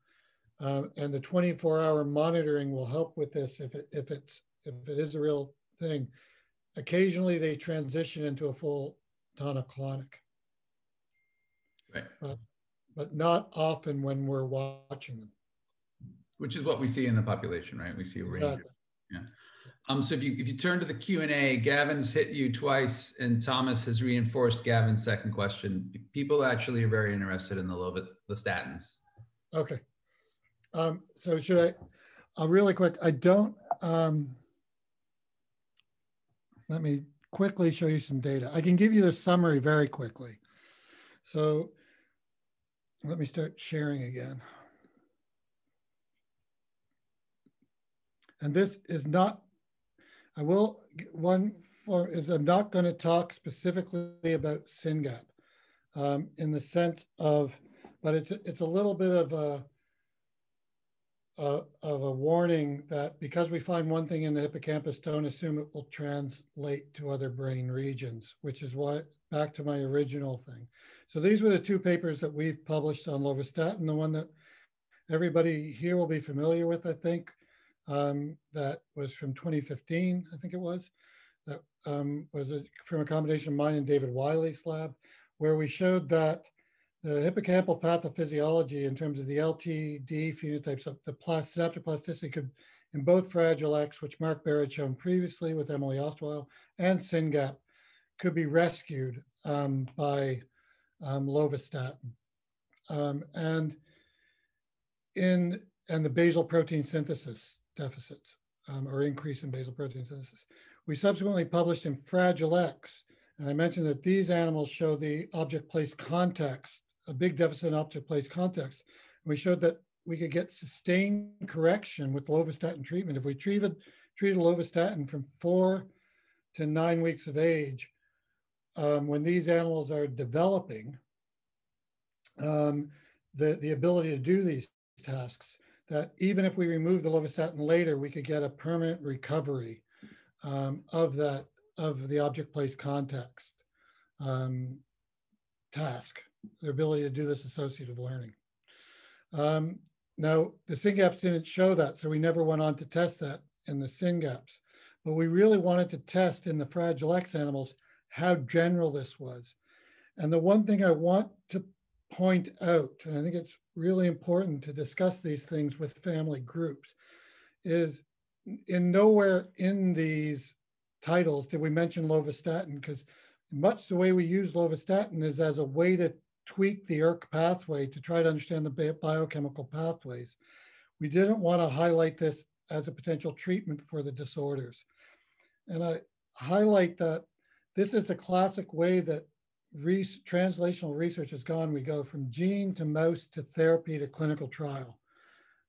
um, and the 24-hour monitoring will help with this if it, if it's if it is a real thing. Occasionally, they transition into a full tonic-clonic, right? But, but not often when we're watching them. Which is what we see in the population, right? We see a range. Exactly. Yeah. Um, so if you if you turn to the Q and A, Gavin's hit you twice, and Thomas has reinforced Gavin's second question. People actually are very interested in the low the statins. Okay. Um, so should I? Uh, really quick. I don't. Um, let me quickly show you some data. I can give you the summary very quickly. So let me start sharing again. And this is not I will, one is I'm not going to talk specifically about SYNGAP um, in the sense of, but it's, it's a little bit of a, of a warning that because we find one thing in the hippocampus, don't assume it will translate to other brain regions, which is what, back to my original thing. So these were the two papers that we've published on lovastatin, the one that everybody here will be familiar with, I think, um, that was from 2015, I think it was, that um, was a, from a combination of mine and David Wyllie's lab, where we showed that the hippocampal pathophysiology in terms of the LTD phenotypes of the plas synaptic plasticity could, in both Fragile X, which Mark Barrett had shown previously with Emily Osterweil, and SYNGAP, could be rescued um, by um, lovastatin. Um, and in and the basal protein synthesis deficits um, or increase in basal protein synthesis. We subsequently published in Fragile X, and I mentioned that these animals show the object place context, a big deficit in object place context. And we showed that we could get sustained correction with lovastatin treatment. If we treated, treated lovastatin from four to nine weeks of age, um, when these animals are developing, um, the, the ability to do these tasks that even if we remove the lovastatin later, we could get a permanent recovery um, of that, of the object place context um, task, the ability to do this associative learning. Um, now, the SYNGAPs didn't show that, so we never went on to test that in the SYNGAPs. But we really wanted to test in the Fragile X animals how general this was. And the one thing I want to point out, and I think it's really important to discuss these things with family groups, is in nowhere in these titles did we mention lovastatin because much the way we use lovastatin is as a way to tweak the ERK pathway to try to understand the biochemical pathways. We didn't want to highlight this as a potential treatment for the disorders. And I highlight that this is a classic way that re translational research has gone, we go from gene to mouse to therapy to clinical trial.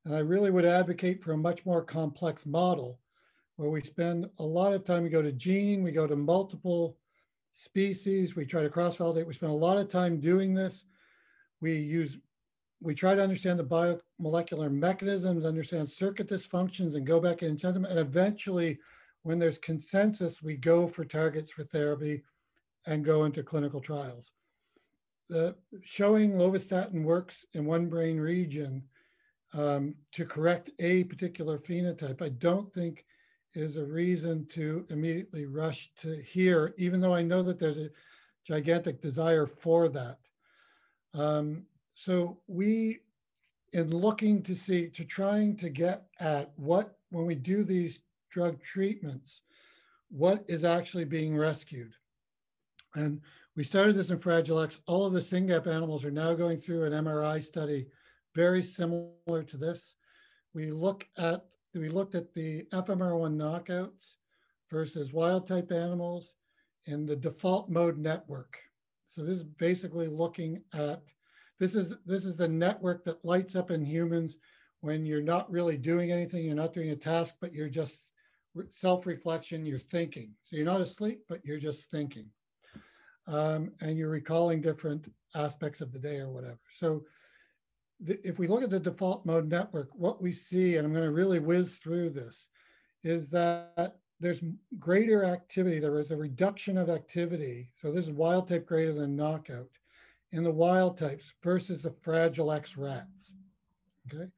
And I really would advocate for a much more complex model where we spend a lot of time, we go to gene, we go to multiple species, we try to cross-validate, we spend a lot of time doing this. We use, we try to understand the biomolecular mechanisms, understand circuit dysfunctions and go back and them. And eventually, when there's consensus, we go for targets for therapy and go into clinical trials. The, showing lovastatin works in one brain region um, to correct a particular phenotype, I don't think is a reason to immediately rush to here, even though I know that there's a gigantic desire for that. Um, so we, in looking to see, to trying to get at what, when we do these drug treatments, what is actually being rescued. And we started this in Fragile X. All of the SYNGAP animals are now going through an MRI study very similar to this. We look at we looked at the FMR1 knockouts versus wild type animals in the default mode network. So this is basically looking at this is this is the network that lights up in humans when you're not really doing anything, you're not doing a task, but you're just self-reflection, you're thinking. So you're not asleep, but you're just thinking. Um, and you're recalling different aspects of the day or whatever. So if we look at the default mode network, what we see, and I'm going to really whiz through this, is that there's greater activity. There is a reduction of activity. So this is wild type greater than knockout in the wild types versus the fragile X rats. Okay.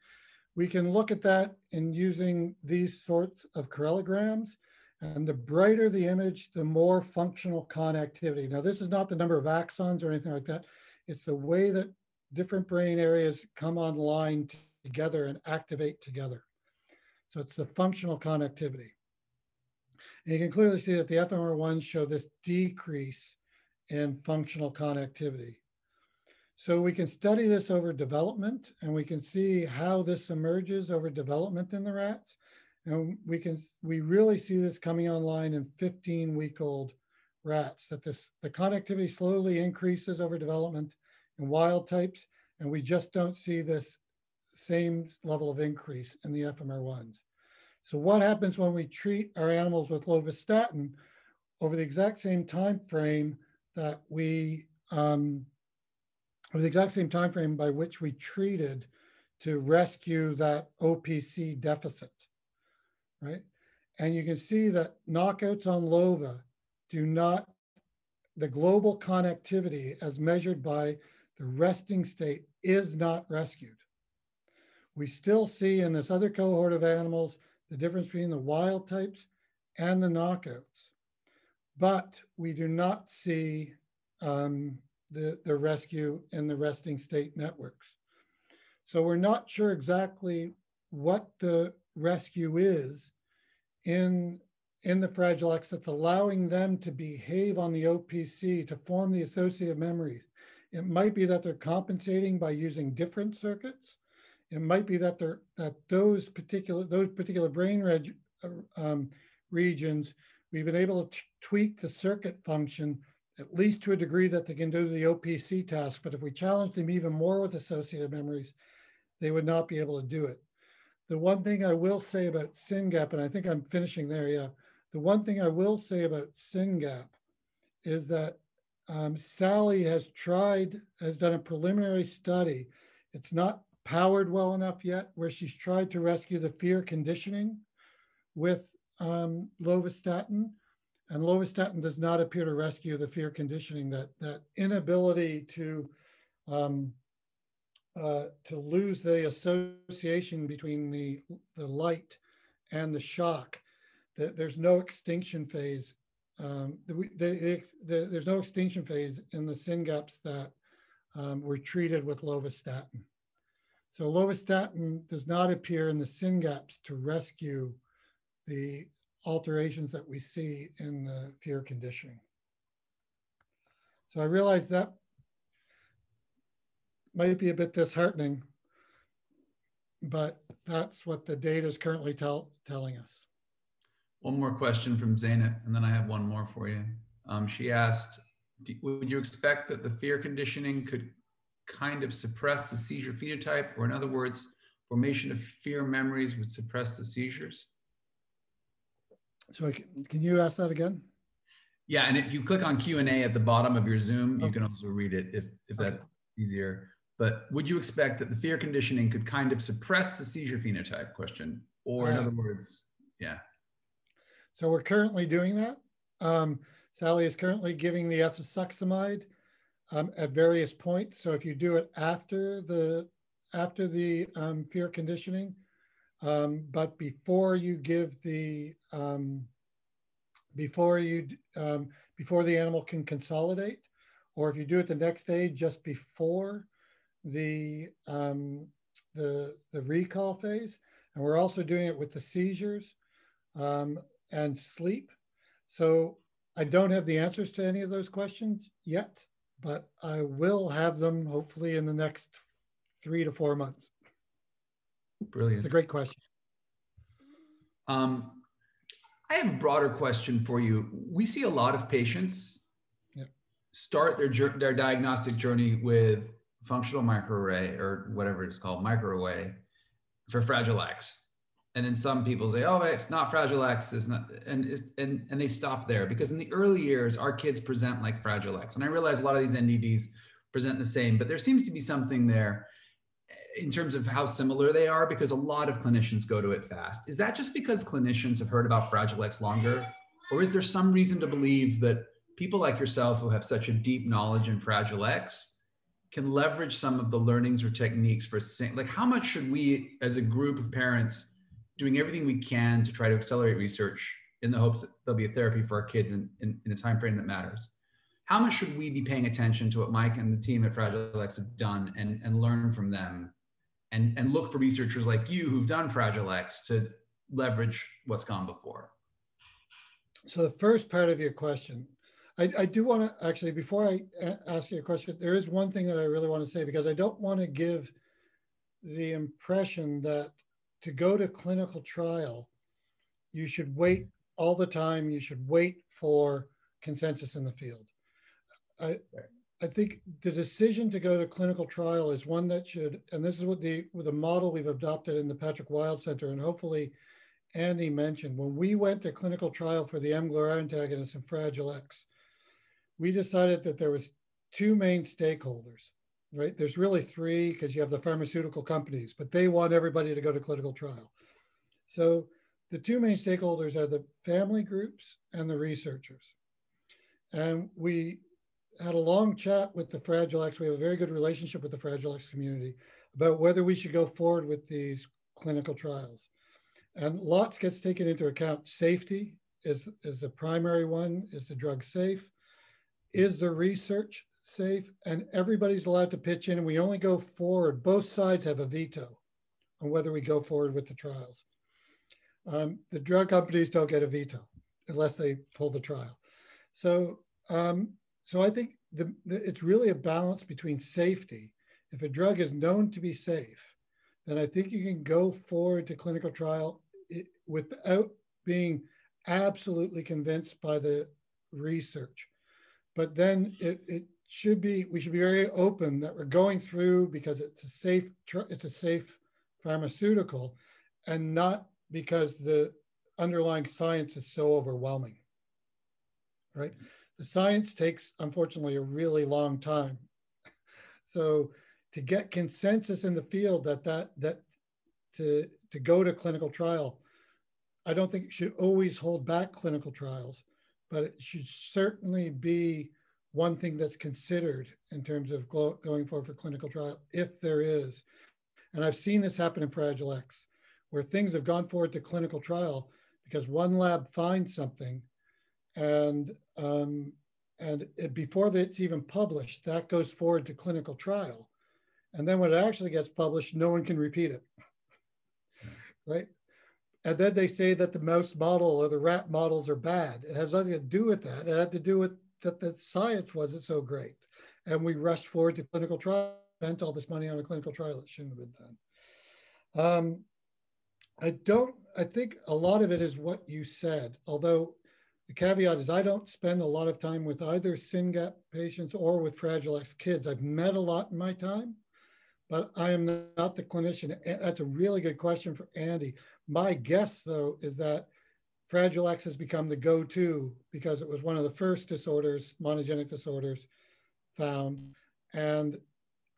We can look at that in using these sorts of correlograms. And the brighter the image, the more functional connectivity. Now, this is not the number of axons or anything like that. It's the way that different brain areas come online together and activate together. So it's the functional connectivity. And you can clearly see that the FMR1s show this decrease in functional connectivity. So we can study this over development and we can see how this emerges over development in the rats. And we can, we really see this coming online in 15 week old rats that this, the connectivity slowly increases over development in wild types, and we just don't see this same level of increase in the FMR1s. So what happens when we treat our animals with lovastatin over the exact same time frame that we, um, over the exact same time frame by which we treated to rescue that OPC deficit, right? And you can see that knockouts on LOVA do not, the global connectivity as measured by the resting state is not rescued. We still see in this other cohort of animals the difference between the wild types and the knockouts, but we do not see um, the, the rescue in the resting state networks. So we're not sure exactly what the rescue is in, in the Fragile X that's allowing them to behave on the OPC to form the associative memories it might be that they're compensating by using different circuits. It might be that they're that those particular those particular brain reg, um, regions we've been able to tweak the circuit function at least to a degree that they can do the OPC task. But if we challenge them even more with associative memories, they would not be able to do it. The one thing I will say about SYNGAP, and I think I'm finishing there, yeah. The one thing I will say about SYNGAP is that um, Sally has tried, has done a preliminary study. It's not powered well enough yet, where she's tried to rescue the fear conditioning with um, lovastatin. And lovastatin does not appear to rescue the fear conditioning, that, that inability to, um, uh, to lose the association between the, the light and the shock. That there's no extinction phase um, the, the, the, there's no extinction phase in the SYNGAPs that um, were treated with lovastatin. So lovastatin does not appear in the SYNGAPs to rescue the alterations that we see in the fear conditioning. So I realize that might be a bit disheartening, but that's what the data is currently tell, telling us. One more question from Zaina, and then I have one more for you. Um, she asked, would you expect that the fear conditioning could kind of suppress the seizure phenotype? Or in other words, formation of fear memories would suppress the seizures? So can you ask that again? Yeah, and if you click on Q&A at the bottom of your Zoom, you can also read it if, if okay. that's easier. But would you expect that the fear conditioning could kind of suppress the seizure phenotype question? Or in uh, other words, yeah. So we're currently doing that. Um, Sally is currently giving the ethosuximide um, at various points. So if you do it after the after the um, fear conditioning, Um, but before you give the, um, before you, um, before the animal can consolidate, or if you do it the next day, just before the, um, the, the recall phase. And we're also doing it with the seizures um, and sleep. So I don't have the answers to any of those questions yet, but I will have them hopefully in the next three to four months. Brilliant. It's a great question. Um, I have a broader question for you. We see a lot of patients yeah. start their their diagnostic journey with functional microarray or whatever it's called, microarray for Fragile X. And then some people say, "Oh, it's not Fragile X. It's not," and and and they stop there because in the early years, our kids present like Fragile X. And I realize a lot of these NDDs present the same, but there seems to be something there in terms of how similar they are because a lot of clinicians go to it fast. Is that just because clinicians have heard about Fragile X longer? Or is there some reason to believe that people like yourself who have such a deep knowledge in Fragile X can leverage some of the learnings or techniques for like how much should we as a group of parents doing everything we can to try to accelerate research in the hopes that there'll be a therapy for our kids in, in, in a time frame that matters how much should we be paying attention to what mike and the team at fragile x have done and, and learn from them and, and look for researchers like you who've done Fragile X to leverage what's gone before? So the first part of your question, I, I do want to actually, before I ask you a question, there is one thing that I really want to say because I don't want to give the impression that to go to clinical trial, you should wait all the time. You should wait for consensus in the field. I, I think the decision to go to clinical trial is one that should, and this is what the with the model we've adopted in the Patrick Wild Center, and hopefully Andy mentioned when we went to clinical trial for the mGlu antagonist and Fragile X, we decided that there was two main stakeholders, right? There's really three because you have the pharmaceutical companies, but they want everybody to go to clinical trial. So the two main stakeholders are the family groups and the researchers. And we had a long chat with the Fragile X. We have a very good relationship with the Fragile X community about whether we should go forward with these clinical trials. And lots gets taken into account. Safety is, is the primary one. Is the drug safe? Is the research safe? And everybody's allowed to pitch in and we only go forward. Both sides have a veto on whether we go forward with the trials. Um, the drug companies don't get a veto unless they pull the trial. So um, so I think the, the, it's really a balance between safety. If a drug is known to be safe, then I think you can go forward to clinical trial without being absolutely convinced by the research. But then it, it should be, we should be very open that we're going through because it's a safe, it's a safe pharmaceutical and not because the underlying science is so overwhelming, right? The science takes, unfortunately, a really long time. So to get consensus in the field that that that to to go to clinical trial, I don't think it should always hold back clinical trials, but it should certainly be one thing that's considered in terms of going forward for clinical trial, if there is. And I've seen this happen in Fragile X, where things have gone forward to clinical trial because one lab finds something and um, and it, before it's even published, that goes forward to clinical trial. And then when it actually gets published, no one can repeat it, right? And then they say that the mouse model or the rat models are bad. It has nothing to do with that. It had to do with that the science wasn't so great. And we rushed forward to clinical trial, spent all this money on a clinical trial that shouldn't have been done. Um, I don't, I think a lot of it is what you said, although the caveat is I don't spend a lot of time with either SYNGAP patients or with Fragile X kids. I've met a lot in my time, but I am not the clinician. That's a really good question for Andy. My guess, though, is that Fragile X has become the go-to because it was one of the first disorders, monogenic disorders, found. And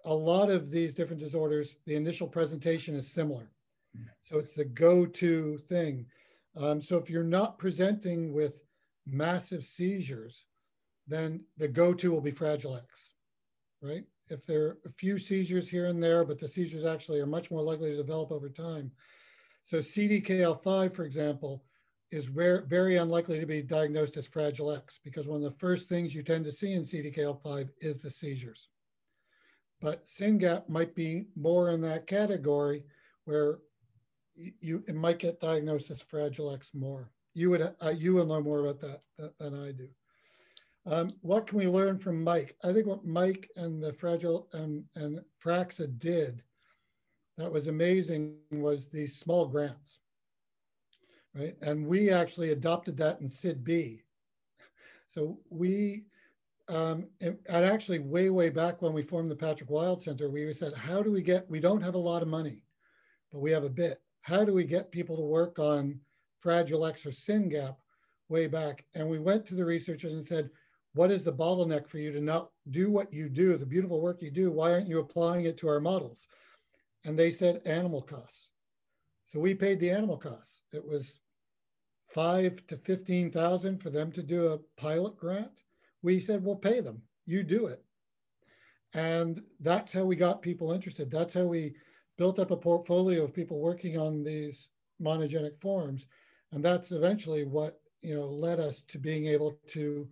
a lot of these different disorders, the initial presentation is similar. So it's the go-to thing. Um, so if you're not presenting with massive seizures, then the go-to will be Fragile X, right? If there are a few seizures here and there, but the seizures actually are much more likely to develop over time, So CDKL5, for example, is very, very unlikely to be diagnosed as Fragile X because one of the first things you tend to see in CDKL5 is the seizures. But SYNGAP might be more in that category where you it might get diagnosed as Fragile X more. You would uh, you will know more about that than I do. Um, what can we learn from Mike? I think what Mike and the Fragile and, and Fraxa did that was amazing was these small grants right? And we actually adopted that in SIDB. So we, um, and actually way, way back when we formed the Patrick Wild Center, we said, how do we get, we don't have a lot of money, but we have a bit. How do we get people to work on Fragile X or SYNGAP way back? And we went to the researchers and said, what is the bottleneck for you to not do what you do, the beautiful work you do? Why aren't you applying it to our models? And they said animal costs. So we paid the animal costs. It was five to 15,000 for them to do a pilot grant. We said, we'll pay them, you do it. And that's how we got people interested. That's how we built up a portfolio of people working on these monogenic forms. And that's eventually what, you know, led us to being able to,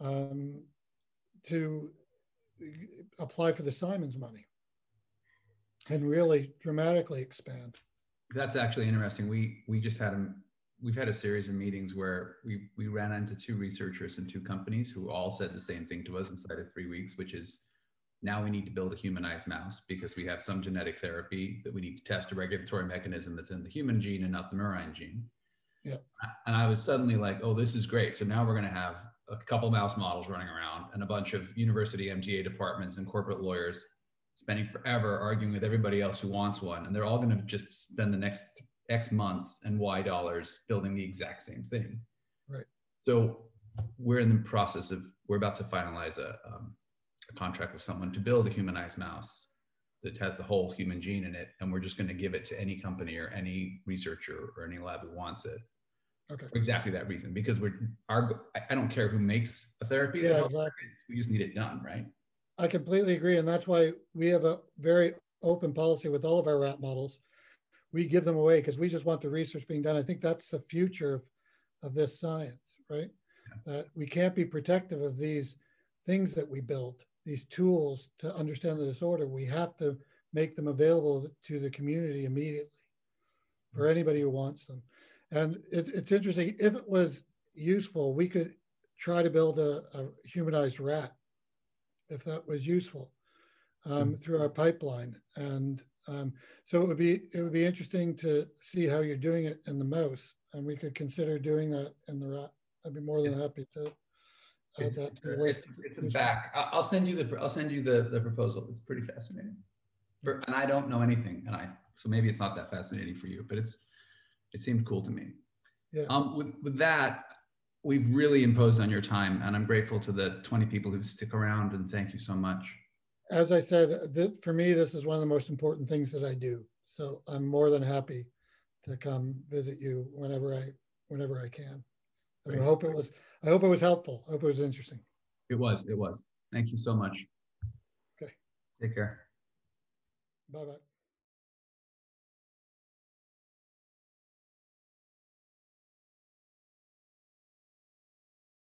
um, to apply for the Simons money and really dramatically expand. That's actually interesting. We, we just had a we've had a series of meetings where we we ran into two researchers and two companies who all said the same thing to us inside of three weeks, which is now we need to build a humanized mouse because we have some genetic therapy that we need to test a regulatory mechanism that's in the human gene and not the murine gene. Yeah. And I was suddenly like, oh, this is great. So now we're going to have a couple mouse models running around and a bunch of university MTA departments and corporate lawyers spending forever arguing with everybody else who wants one. And they're all going to just spend the next X months and Y dollars building the exact same thing. Right. So we're in the process of, we're about to finalize a, um, a contract with someone to build a humanized mouse that has the whole human gene in it. And we're just going to give it to any company or any researcher or any lab who wants it. Okay. For exactly that reason, because we're our. I don't care who makes a therapy. Yeah, exactly. We just need it done, right? I completely agree, and that's why we have a very open policy with all of our rat models we give them away because we just want the research being done. I think that's the future of, of this science, right? Yeah. That we can't be protective of these things that we built, these tools to understand the disorder. We have to make them available to the community immediately for mm-hmm. anybody who wants them. And it, it's interesting, if it was useful, we could try to build a, a humanized rat if that was useful um, mm-hmm. through our pipeline. And um, so it would be it would be interesting to see how you're doing it in the mouse, and we could consider doing that in the rat. I'd be more than happy to. It's, it's, a, it's, it's, a back. I'll send you the I'll send you the the proposal. It's pretty fascinating, for, and I don't know anything, and I so maybe it's not that fascinating for you, but it's it seemed cool to me. Yeah. Um, with with that, we've really imposed on your time, and I'm grateful to the 20 people who stick around, and thank you so much as I said, for me, this is one of the most important things that I do. So I'm more than happy to come visit you whenever I whenever I can. I hope it was I hope it was helpful. I hope it was interesting. It was. It was. Thank you so much. Okay. Take care. Bye bye.